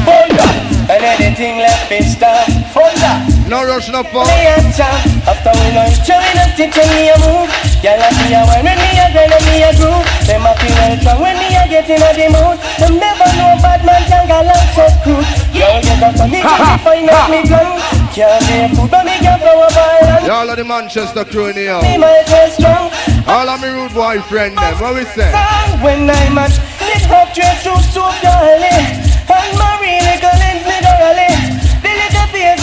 Fonda And anything left is done Fonda no rush, no fall. After we know each other, nothing tell me a move. Girl, I see a wine when me a grind and me a groove. Them a feel welcome when me a get in a the mood. Them never know bad man can go long so crude. Girl, get up on me, can't find out me glue. Can't be food, but me can blow up island. Y'all are the Manchester crew in here. Me my dress strong. All of me rude boyfriend them, what we say? When I match, this up your true so darling. And my really girl in me thoroughly. The little fears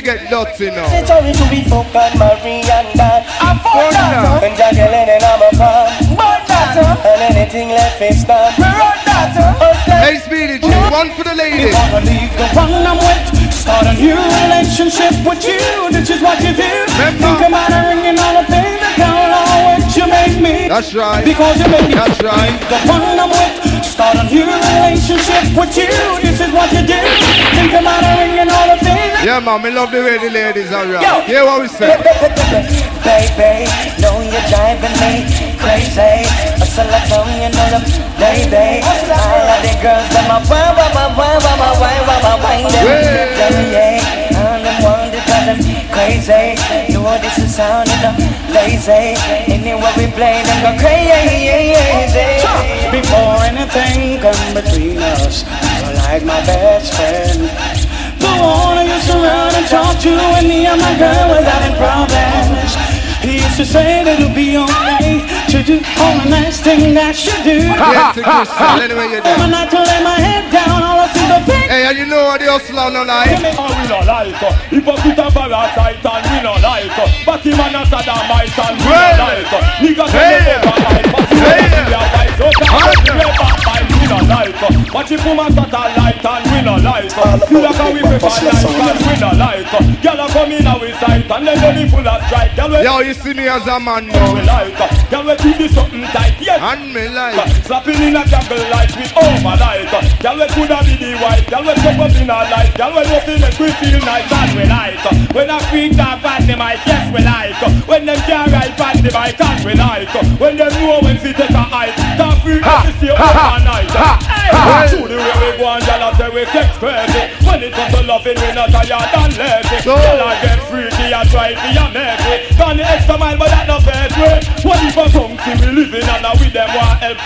we get dirty now. It's only to be folk and Marie and Dan. I'm for that. And Jacqueline and I'm a pan. But that. And anything left is done. We run that. Hey, Speedy G, one for the ladies. Wanna leave the one I'm with. Start a new relationship with you. This is what you do. Think about her ringing all the things that down on what you make me. That's right. Because you make me. That's right. The one I'm with. Start a new relationship with you. This is what you do. Think about her ringing all the things. Yeah, man, me love the way the ladies are Yo. Hear what we say? Baby, know you're driving me crazy. So let's tell you know them, baby. All of the girls, them a wah wah wah wah wah wah wah wah wah wah. Them yeah, and them want it 'cause them crazy. You know this is sounding them lazy. Anywhere we play, them go crazy. Before anything come between us, you're like my best friend. The one I used to run and talk to when me and my girl was having problems. He used to say that it'll be okay to do all the nice thing that you do. Yeah, to anyway you do. I to lay my head down, all I see the thing. Hey, and you know what the hustle on tonight? Oh, we no like uh, Hypocrite and parasite and we no like uh, Batman and Saddamite and we no like uh, Niggas say they never like But you know we are fight So can't we backbite we no like Watch it from a satellite and we no like Feel like a we prefer life and we no like Girl a come in our sight and then they full of strike. Girl we Yo, you see me as a man we now. like uh, Girl we keep this something tight. Yes. And me like. Slapping in a jungle light with over light Girl we coulda be the wife Girl we step up in our life Girl we to make we feel nice and we like When a freak talk on the mic yes we like When them can't ride on the mic and we like When them know when to take a hike Can't freak us to to the way we go and I we crazy When it comes to we not tired and lazy I get freaky and try your mercy Gone the extra mile but that fair What if we living and them want help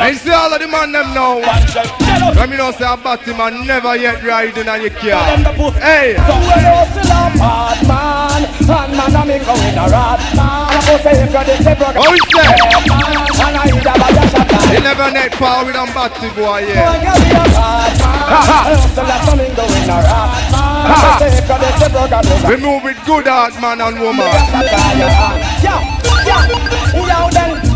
I see all of the man them now. Let me know say a Batman never yet riding on your car. Hey! So when you still a bad man And man a me go in a man I go say if you're the same brother What we say? And I eat a bag of shot you never net power with a batty boy, yeah. We move with good heart, man and woman. Yeah, yeah, yeah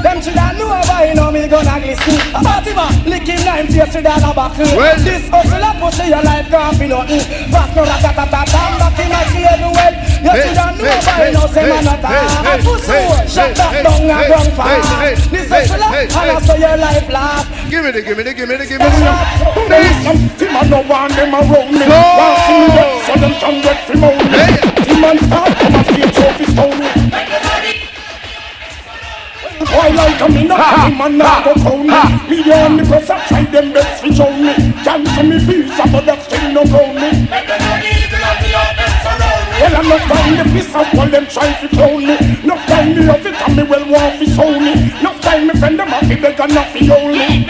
them should have know why you know me gonna glisten. Fatima, lick him nine face with a buckle. Well- this hustle a pussy your life can't be nothing. Back no rat tat tat tat, back in a clean well. You should have know hey, why you know say hey, man a hey, A pussy hey, shut hey, that hey, down and hey, ground hey, fast. This hey, hustle a, and. I saw your life last. Give me the, give me the, give me the, give me the. Listen, Tim and no one them around me. No. See me dead, so them can get from own me. Tim and start come and get trophy stone boy like me, not any man now go call me. Me on the press, I try them best to show me. Cancel me visa, but that thing no go me. Well, I'm not down the piece of all them try to crown me. Not down me love it, and me well want to show me. Not down me friend, them happy, beg and happy only.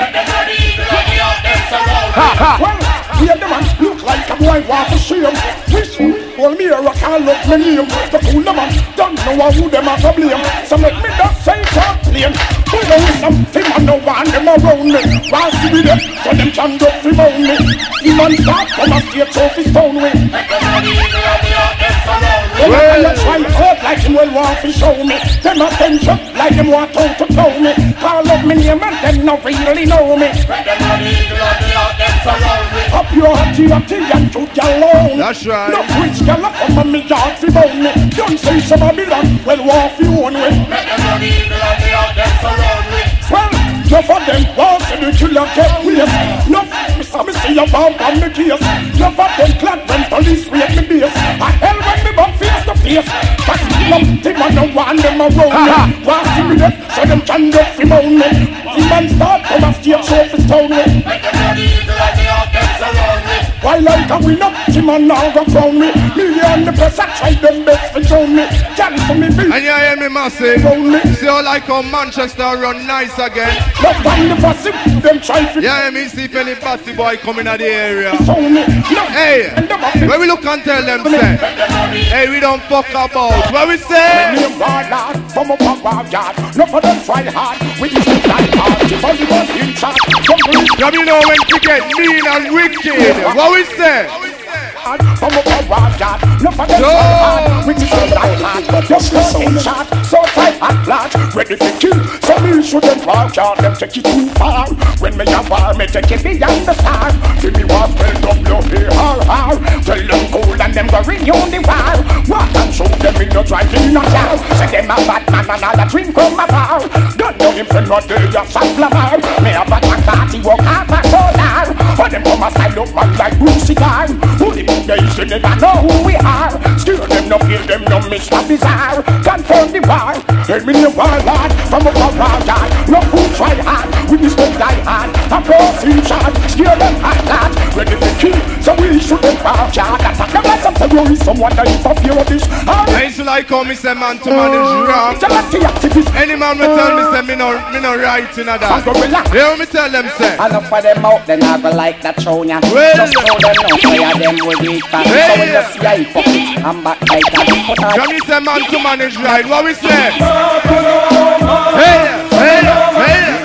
Well, hear the and look like a boy want to see him. This well me a can't look me name. The cool the man don't know who them a to blame. So make me that say blame. Who know something and no one them around me. Want see me there so them can go free moan me. The man start from a state trophy stone way. Well, I try hurt like him well want to show me. Them a send you like them want out to blow me. Call up me name and them no really know me. Up your hatty hatty and to your alone. That's right. No rich gal a come on me yard fi bone me. Don't say some Babylon, well want fi own way. Well, no for them want to the killer get waste. No, me say me see a bomb on me case. No for them glad when police raid me base. A hell when me bump face to face. Cause no, the man no want them around me. Want see me dead, so them can get fi moan me. The man start come a stage show fi stone me. Why like a win up, the man now go crown me. Me and the press I try them best fi show me. Cancel me beat. And you hear me massive? See how like how Manchester run nice again? No time the fussy, them try fi Yeah, hear me see if any batty boy coming out the area. me. Hey, when we look and tell them say, hey, we don't fuck about. What we say? Me a from a backyard. No for them try hard. We to fly hard. The body was in charge. Some police Yeah, me know when to get mean and wicked. What Always there. Hard. Up a war yard. No for them hard. We just say die hard. Just looking shot. So tight and flat. Ready to kill. So me shoot them walk out. Them take it too far. When me a war, me take it beyond the star. Give me one well W-A-R-R. Tell them cool and them go renew the war. Walk and shoot them in no drive in no car. Say them a bad man and all a drink from a bar. Don't know him friend not just a flammer. Me a bad man party walk out a solar. But them come a style up man like blue cigar. Who the they never know who we are. Still them no feel them no Mr. Bizarre. Confirm the war. Hey me the war lad from a war yard. No who try hard. We don't die hard. A crossing shot. Scare them hard. Ready to kill. So we shoot them war yard. Attack them like some terrorist. Someone that is for fear of this. I used like how me say man to man is mm. wrong. Any man me tell me mm. say me no me no right in a that. Hear me tell them say. Enough for them out, then I go like that show ya. Well. Just show them now, fire them with weak fans. So when you see I pop, I'm back like that. On. Me say man to man is right, what we say? Hey, hey, hey.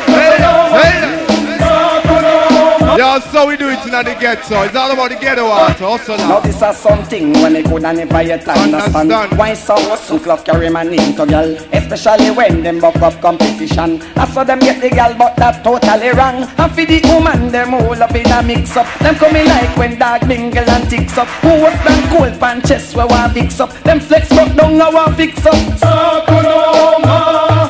Yeah, so we do it in the ghetto. It's all about the ghetto art. Also Now. Now. this is something when they could never yet understand. Why some some club carry my name to girl Especially when them buck up competition. I saw them get the girl but that totally wrong. And for the woman them all up in a mix up. Them coming like when dog mingle and ticks up. Who was them cool pan chest where one fix up? Them flex but don't know one fix up. Sakunoma,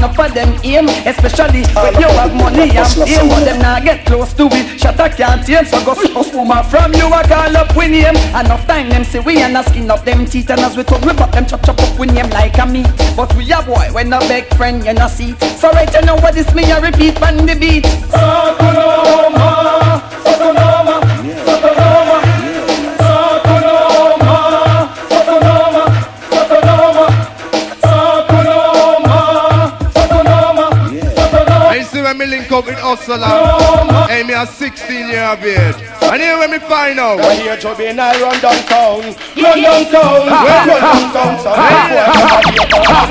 enough for them aim Especially when you have money and fame. But them not get close to it. Shut a can't tame So go spouse woman from you I call up with name. Enough time them say we and a skin up them teeth. And as we talk we pop them chop chop up with name like a meat. But we a boy when a big friend you no see. It. So right you know what this me I repeat on the beat. Sakunoma, Sakunoma, me link up with Hussla. Hey, me a 16 year of age. And here when me find out. Right here, Juvenile run downtown, run downtown, Ha, run downtown. So ha,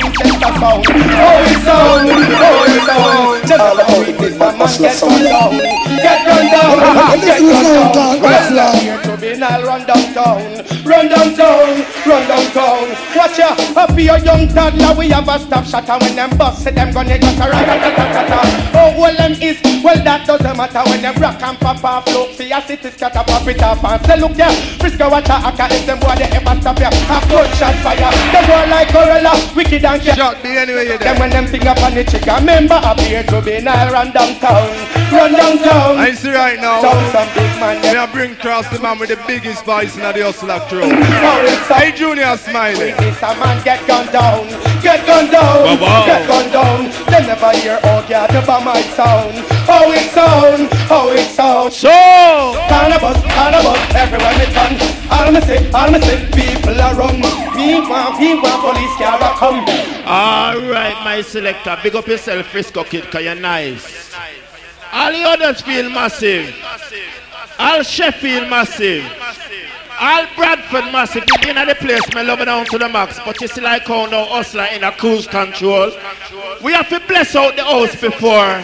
Winchester sound, oh it's sound, oh it's sound. Just all about it is my man get run down, get run down, get run down. Right here, Juvenile run downtown, run downtown, run downtown. Watch ya, up your young toddler, we have a stop shot and when them bust, say them gonna just a rat Oh well them is, well that doesn't matter when them rock and pop off, look see a city scatter pop it off and say look ya, Frisco water aka if them boy they ever stop ya, a gunshot fire. Them boy like gorilla, wicked and care. Shot me anyway you Them when them finger on the trigger, remember up here juvenile run downtown, run downtown. I see right now. Down some big man. Me a bring cross the man with the biggest voice in the Hussla crew. Hey Junior Smiley. This a man get gunned down, get gunned down, Wow, get gunned down. They never hear oh yeah, never my sound. Oh it sound, oh it sound. So Everywhere. All all people are. Me me police car come. Alright, my selector, big up yourself, Frisco Kid, cause you're nice. All the others feel massive. All Sheffield massive. All Bradford massive. You in the place, me love down to the max. But you see like how now Hussla in a cruise control. We have to bless out the house before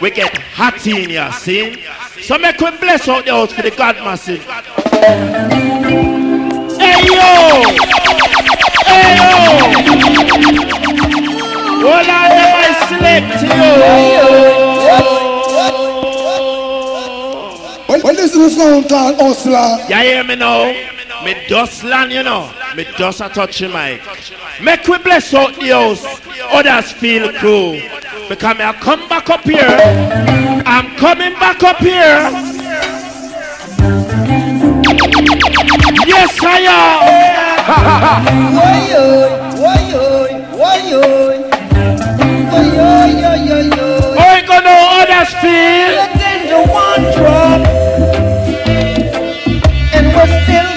we get hot in here, see? So make we bless out the house for the God massive. Hey yo! Hey yo! Hold on, let me select you. Well, this is a song called Hussla. You hear me now? Me dust land, you know. Me dust a touch the mic. Make we bless out the house. Others feel cool. Because me I come back up here. I'm coming back up here. Yes, I am. Oh, you gonna others feel? one drop And we're still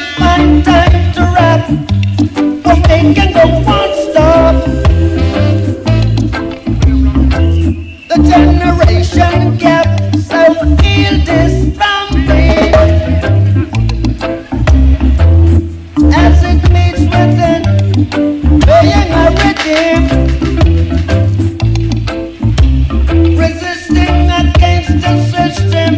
time to rap. one-stop. The generation gap, so feel this. As it meets rhythm. Resisting against the system.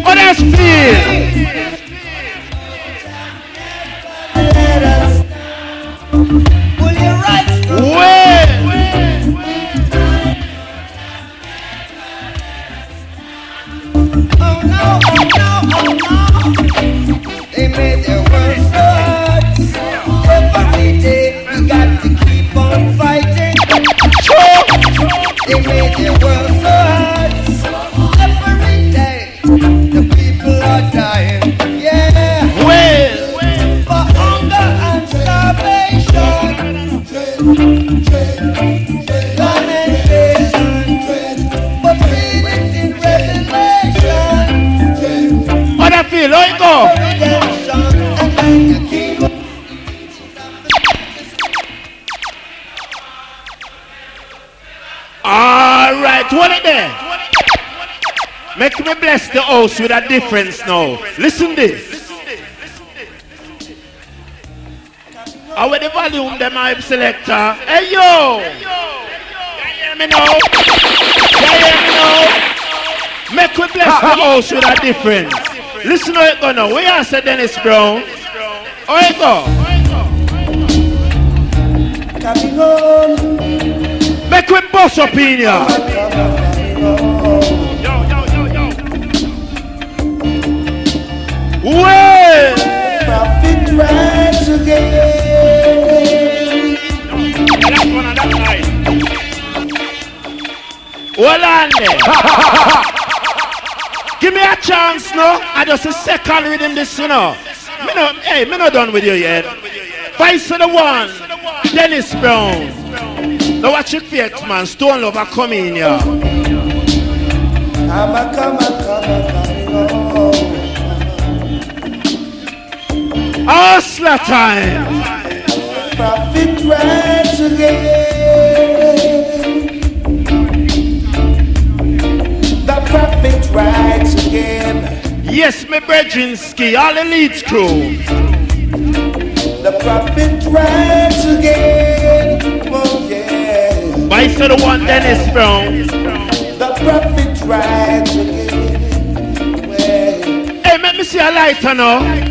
House with a difference now. Listen this. How with the volume them I selector? Hey yo! You hear me now? You hear me now? Make me bless the house with a difference. Listen how it go now. You say Dennis Brown? How it go? Make we bust up. Well, Prophet rise again. Hold on there. Give me a chance no. I just a second with him this, you know. Me no, hey, me not done with you yet. Vice to the one, Dennis Brown. Now watch your face, man. Stone Lover come in here. Come Hussla time. Prophet rise again. The prophet rides again. Yes, me Bredzinski, all the Leeds crew. The prophet rides again. Oh yeah. Vice to the one, Dennis Brown. The prophet rides again. Hey, let me see a lighter now.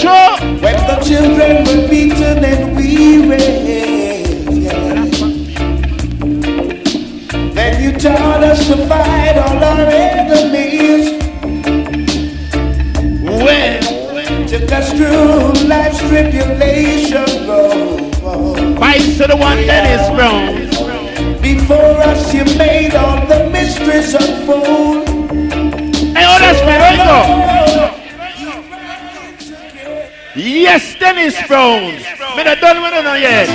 Sure. When the children were beaten and weary. Then you taught us to fight all our enemies. When took us through life's tribulation. Oh, Vice to the one, that is wrong. Before us, you made all the mysteries unfold. Hey, oh, that's my right Yes, Dennis Brown. Me not done with it now yet.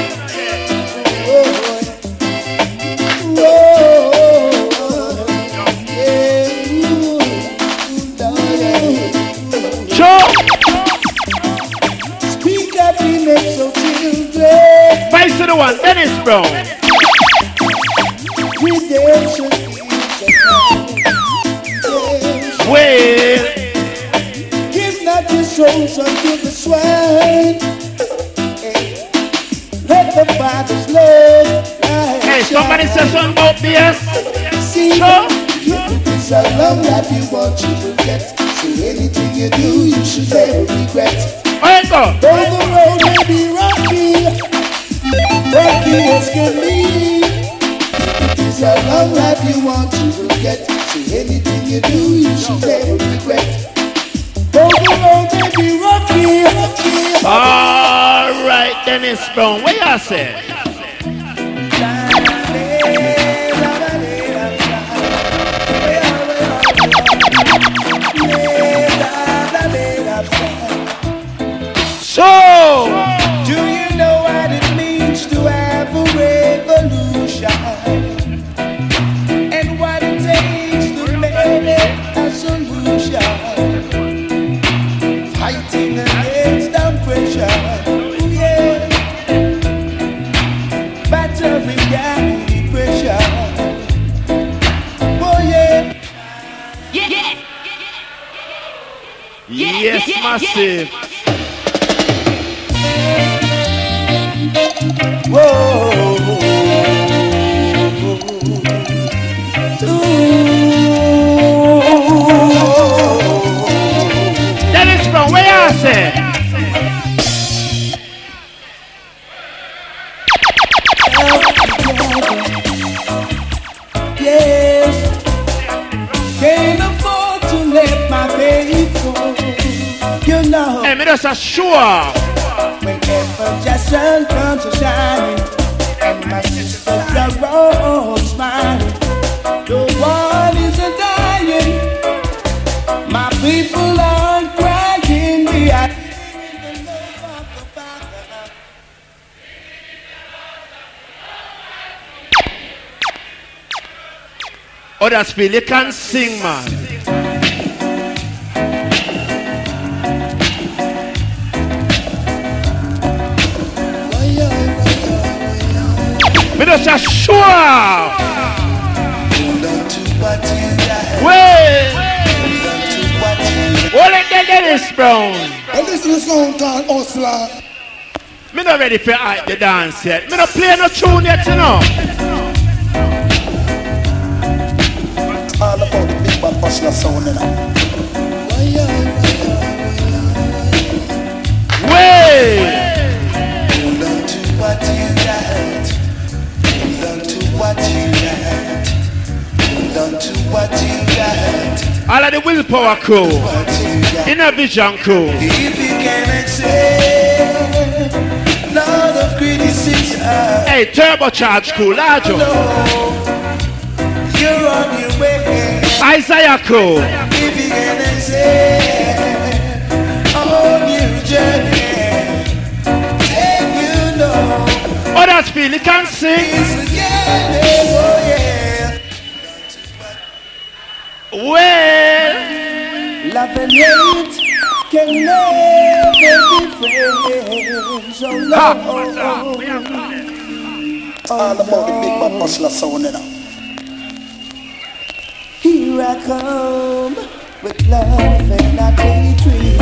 Sure. Speak up, we make so children. Vice to the one, Dennis Brown. Somebody say something about BS. See, it's a long life you want you to get. So anything you do, you should never regret. Alright, go. Though the road may be rocky, rocky as can be. It's a long life you want you to get. So anything you do, you should never regret. Though the road may be rocky, rocky. All right, Dennis Brown. What you say? Yes, just a sure. whenever the sun comes a shining, and my sisters are all smiling, the world isn't dying. My people aren't crying. We are Others feel you can sing, man. A sure. Wait. Hold it there, Dennis Brown. And this is a song called Hussla. Me not ready for hype the dance yet. Me not play no tune yet, you know. All about the big bad Hussla sound, you know. All of the willpower crew. Inner vision crew. If you can accept of criticism, Hey, turbocharge crew, large you're on your way. Isaiah crew. If you can accept on your journey, then you know. Others feel you can oh, sing. Well, Love and hate can never be friends. Oh no. All about the big bad Hussla sound, you know. Here I come with love and not hatred.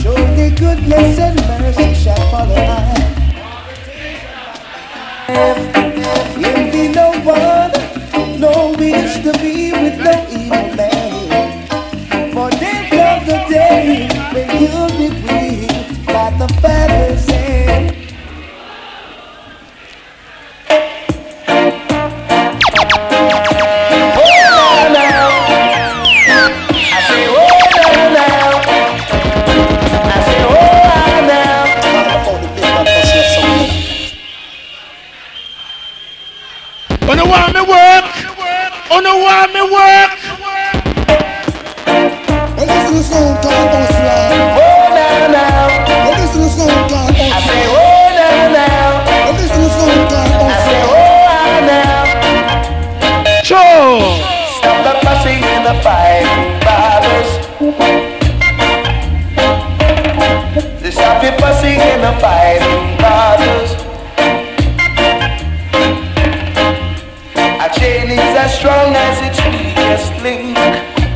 Surely goodness and mercy shall follow I. Envy no one, wish to be with no evil song called Hussla. Sure. Stop the fussing and the fighting, fathers. Stop the fussing and the fighting,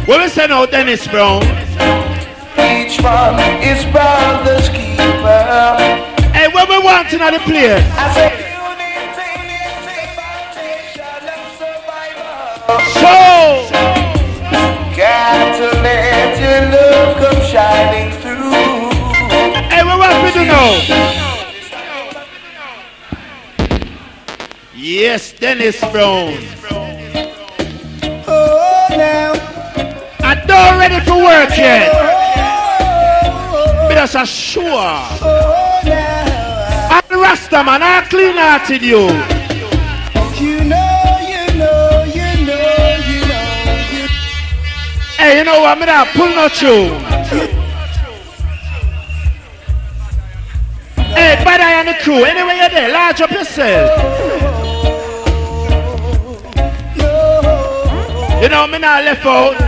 What we say now, Dennis Brown? Each one is brother's keeper. Hey, what we want in the place? I say, Show. got to let your love come shining through. Hey, what want we do now? Yes, Dennis Brown. Oh, now. Don't ready for work yet. But that's a sure. I'm Rasta man, I clean hearted you. You know, you know, you know, you know, you Hey, you know what? I'm gonna pull no tune. Hey, bad eye on the crew. Anyway, you're there, large up yourself. You know, me not left out.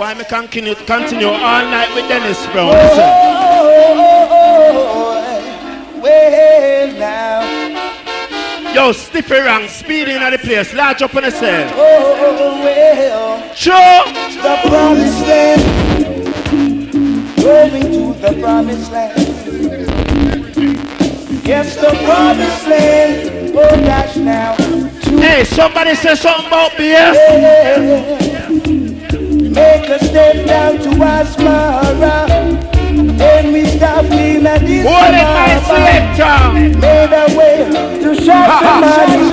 Why me continue continue all night with Dennis Brown? Oh, Listen. Oh, oh, oh, well now, Yo, Stiffy Rank, speeding at the place, large up on the cell. oh well. Sure. The promised land, going to the promised land. Yes, the promised land. Oh gosh, now. Hey, somebody say something about beer. Make a step down to Asmara. Then we stop in at this Hold it, my selector. Made a way to Shashamani.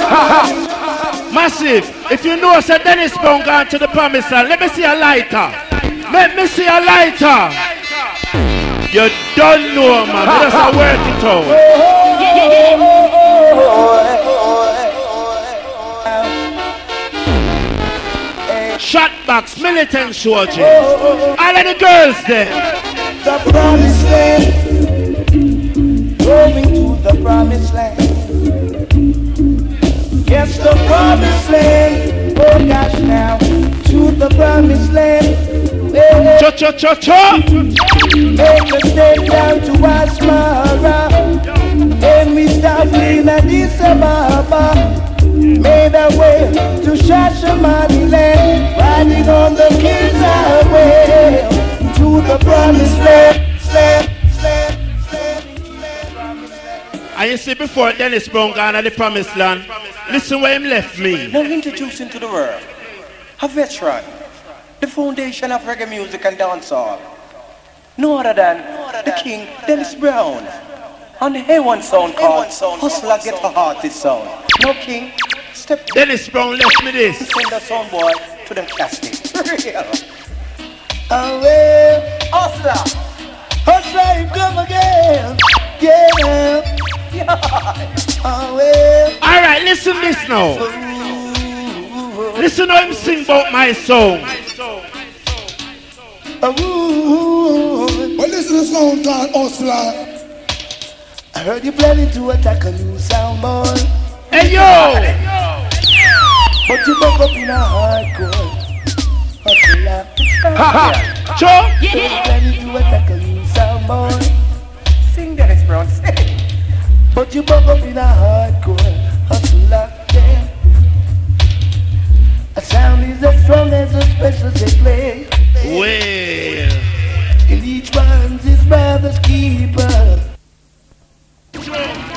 Massive, if you know Sir Dennis Brown gone to the promised land, let me see a lighter. Let me see a lighter. You don't know, man. That's a work it Shotbox, militant soldier. All of the girls there. The promised land. Going to the promised land. Yes, the promised land. Oh gosh, now to the promised land. Cho cho cho cho. Make us stay down to Asmara. And we stop in Addis Ababa. Made our way to Shashamani land. Riding on the King's Highway. To the promised land. land, land. And you see before Dennis Brown gone to the promised land, listen where him left me. Now introducing to the world a veteran, the foundation of reggae music and dancehall. No other than the king, Dennis Brown. On the A1 sound called Hussla Get a Hearted sound. No king, step Dennis Brown left me this. Send the sound boy to them casting. Real. Oh, well, Hussla. Hussla, you come again. Yeah. Oh, well. All right, listen this now. Listen how him sing about my song. Well, listen to the song called Hussla. I heard you planning to attack a new sound boy. Hey yo! But you buck up in a hardcore. Hussla. Ha ha! Cho? So you planning to attack a new sound boy. Sing Dennis Brown, sing. But you buck up in a hardcore. Hussla. Yeah. A sound is as strong as the specials they play. Well. And each one's his brother's keeper. Hey,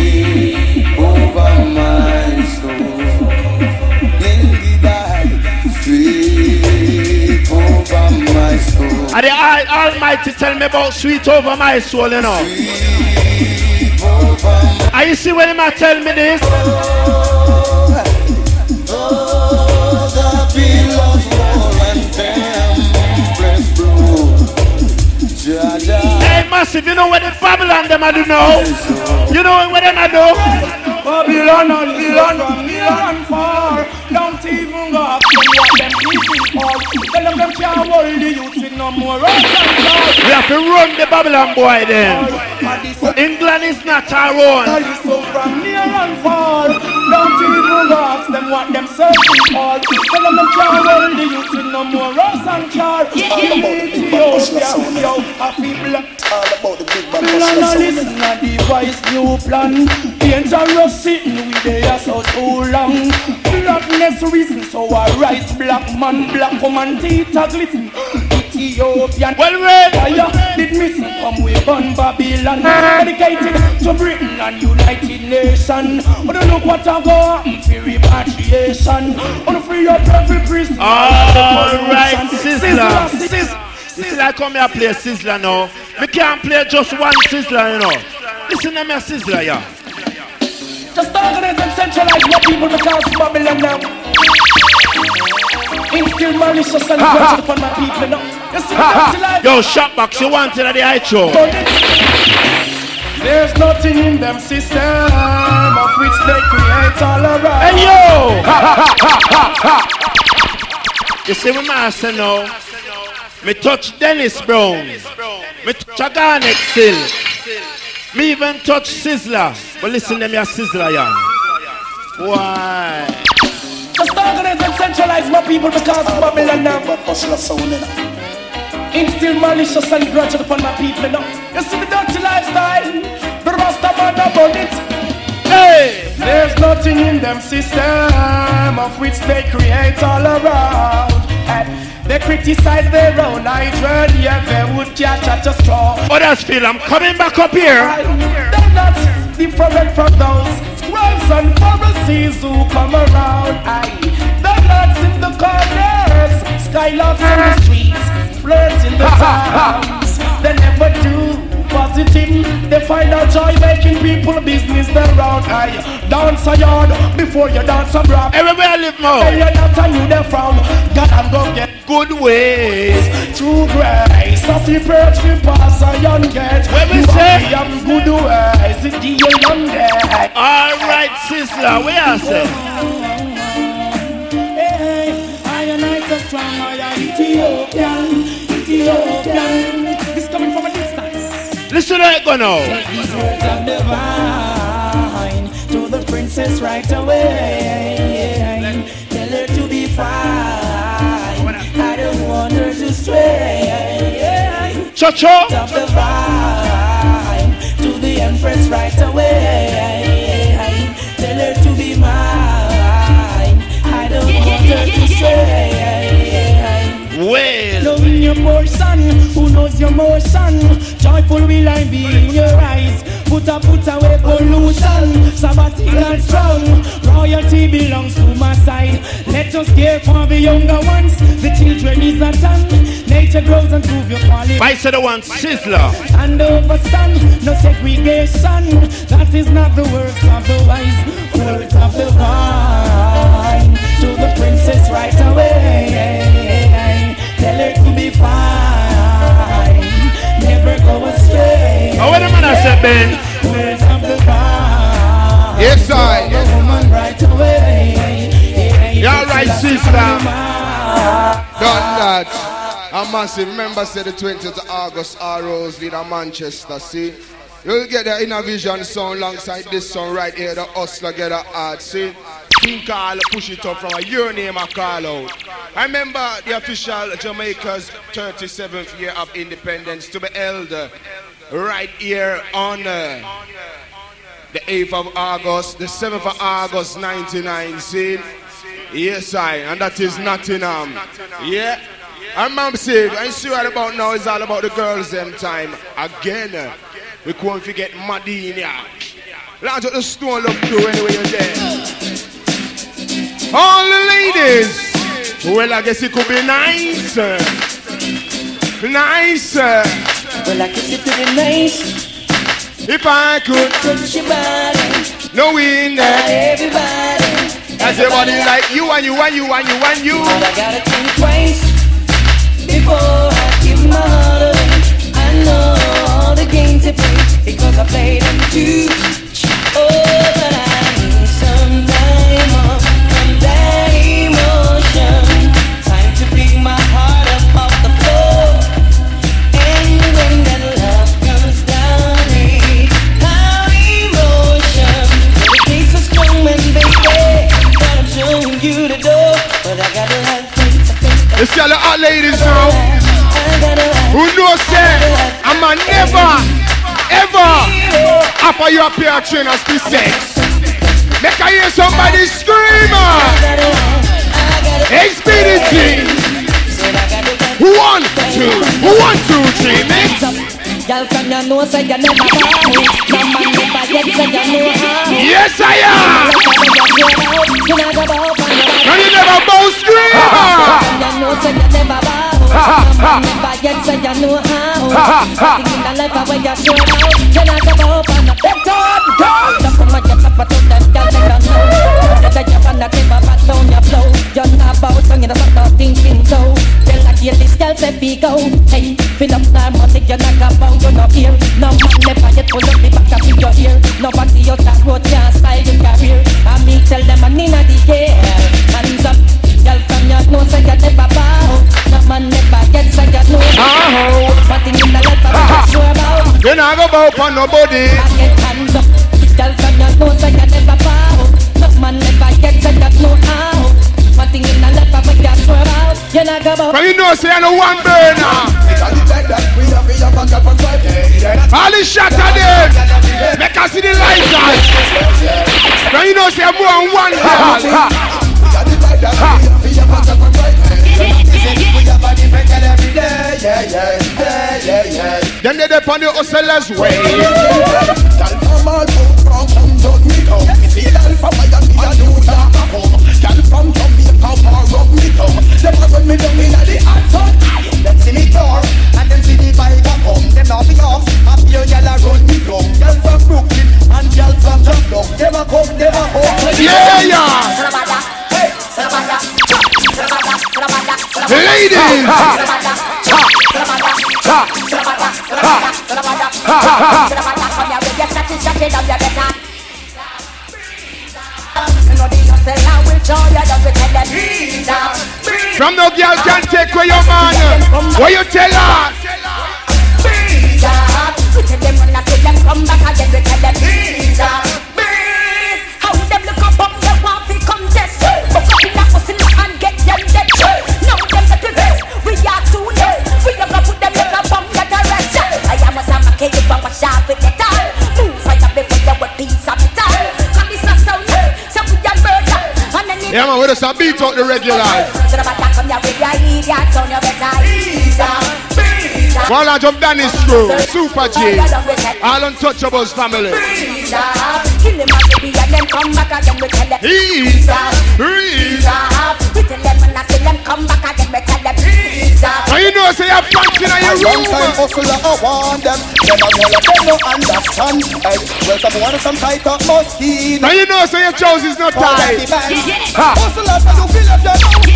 And the Al- Almighty tell me about sweet over my soul, you know. And you see when him a tell me this? Hey, massive, you know what the Babylon them a do know. You know what them a do? Babylon Babylon and far. Don't even go up to what them people for. Tell them them can't hold the youth with no more rock and roll. We have to run the Babylon boy then. England is not our own. So from near and far, don't even go ask them what them searching for. Tell them them can't hold the youth with no more rose and char. Ethiopia, yo, a people. All about the big bad Plan Hussla and listen sound. to the wise new plan. Dangerous sitting with the ass out too long. Blackness reason, so I write black man, black woman, teeth a glisten. Ethiopian well, well, fire did missing from we born Babylon. Dedicated to Britain and United Nations. But don't look what I go happen for repatriation. On the free up every prisoner. All right, Sizzla. You see, I come here play Sizzla now. We can't play just one Sizzla, you know. Listen to me, Sizzla, yeah. Just organize and centralize my people because Babylon now. Instill malicious and grudge upon my people now. You see, life. Yo, Shotbox, you want it at the high show? There's nothing in them system of which they create all around. Hey, yo! You see, my master now. Me touch Dennis Brown. Me touch a Garnett Silk. Me even touch Sizzla. But listen to me, a Sizzla, yeah. Why? Just organize and centralize my people because Babylon now. Instill malicious and grudge upon my people now. You see the dirty lifestyle, the Rasta man about it. Hey! There's nothing in them system of which they create all around. And they criticize their own hydrant, yeah, they would catch at a straw. Others feel I'm coming back up here. They're not different from those scribes and Pharisees who come around. Aye, the lads in the corners, skylarks in the streets, flirts in the towns. They never do positive. They find out joy making people business around. Aye, dance a yard before you dance a brap. Everywhere I live more. Hey, you're not a you there from. God and go get good ways. True grace. Of the perch we pass a young get. When we You say- have the good ways. It's the young get. All right, sister, we are say. Hey, I and I so strong, I am Ethiopian, Ethiopian. To go now. To the princess right away. Tell her to be fine. I don't want her to stray. The vine to the empress right away. Tell her to be mine. I don't want her to stray. Well. Knowing your more who knows your more son. Joyful will I be in your eyes. Put a put away pollution. Sabbatical strong. Royalty belongs to my side. Let us care for the younger ones. The children is a ton. Nature grows and prove your quality. I said the one Sizzla. And overstand, no segregation. That is not the words of the wise. Words of the vine. To the princess right away. Tell her to be fine. Never go astray. Oh, what the man I said, Ben? Words of the vine. Yes, I. The woman right away. You're right, sister. Done that. A massive member said the 20th of August, Arrows leader Manchester. See, you'll get the inner vision song alongside this song right here. The Hussla get a art. See, King Carl push it up from a your name I call out. I remember the official Jamaica's 37th year of independence to be held uh, right here on uh, the 8th of August, the 7th of August 99. See, yes I, and that is Nottingham. Yeah. I'm mom say, I see what about now is all about the girls them time. Again, uh, we can't forget Madina. Out the stone look through anyway you're there. All the ladies. Well, I guess it could be nice. Nice. Well, I guess it could be nice. If I could touch your body, knowing that everybody, everybody like you and you and you and you and you. But I gotta think twice before I give my heart away. I know all the games to play because I played them too. Oh, You see all the hot ladies now who know say I'm a never ever offer you a pair of trainers for sex. Make I hear somebody scream. Uh, Expediency. One, two, one, two, three, mix. Girl from your nose say you never bow No man never yet say you know how. Yes, I am. You never bow from your Can you never bow scream? From your nose say you never man never yet say you know how. In the life where you show out You never bow Them done, done Jump from my get up to them girl they don't know. That you wanna give a back down your flow You're not bow down you know stop thinking so. Tell like you this girl say be go. Hey, fill up time music you knock about you not here No man never yet pull up the back up in your ear. Nobody else that road can't style your career. And me tell them I'm in the care Hands up, girl from your nose say you never bow. No man never get say you know Uh-huh. Ah, One oh. in the life ah, I'm ah. not sure about. You not go bow for nobody. I get hands up, girl from your nose say you never bow. No man never get say you know how One thing in the life I'm not sure about You not go bow But you know say I know one burner. All the shot of them. Make us see the lights on. Now you know say I'm more than one girl. Them they up on the hustler's way. From no girl can take away your man. What you tell? We tell them when I see them come back again, we tell them. How them look up on the want to contest. But up in that pussy and get them dead. Now them. We are too late. We put them in a bomb arrest. I am a Sam K. You want sharp with the tall. Move fire before you with piece of metal. Cause this a sound. So we are murder. And Yeah, man, we just a beat out the regulars. To the back, come here with your idiot sound. You better ease up. Ease up. One large of Danny's Super J, all untouchables family. Ease up. Kill them as they be and them come back again. We tell them Ease up. Ease up. We tell them when I see them come back again. We tell them ease up. Now you know say you have pants in your Long room. time hustler, I want them. Them a wanna them no understand. Hey, well, some want some tight up Moschino. Now you know say your trousers not tight. Ha. Hustlers, I don't feel like you know.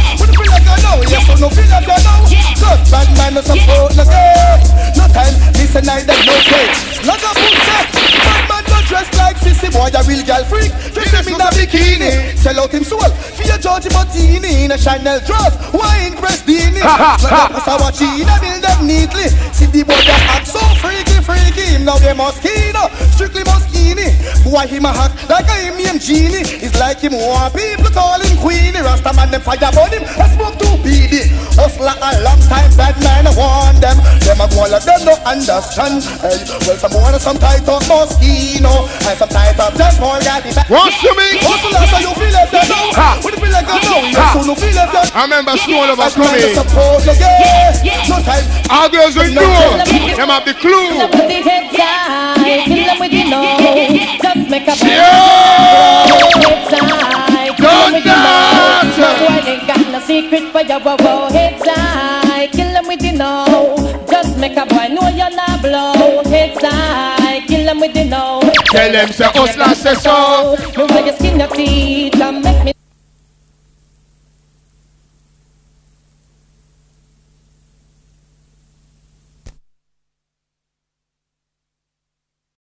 When you feel like you know, yes, I don't feel like you know. Cause bad man no support no girl. No time, listen, I them no take. Like a pussy. Bad man no dress like sissy boy, a real girl freak. Dress him in a bikini. Sell out him soul. Fear George Martini in a Chanel dress. Wine press Dini. Ha, ha, Like a watch in a build them neatly. See the boy that act so freaky, freaky. Him now they mosquito. Strictly moschini. Boy, him a hot like a him name Genie. It's like him want people call him Queenie. Rasta man them fire about him. I smoke too beady. Hustler a long time, bad man I want them. Them a go let them no understand. Hey, well some want some tight up Moschino and some tight up just more got the back. What's to me? Hustler so you feel it, you know. Ha. When you feel like you know, you Ha. soon you feel it. you- I remember Snow Lover Bad man to coming. support you, yeah. No time. All girls with you. Them have the clue. Kill 'em with the head tie, kill 'em with the nose. Just make a Yeah. Secret for your wow, wow. Head tie, kill 'em with the nose. Just make a boy know you're not blow. Head tie, kill 'em with the nose. Tell them say hustler say so. Move like you skin your teeth and make me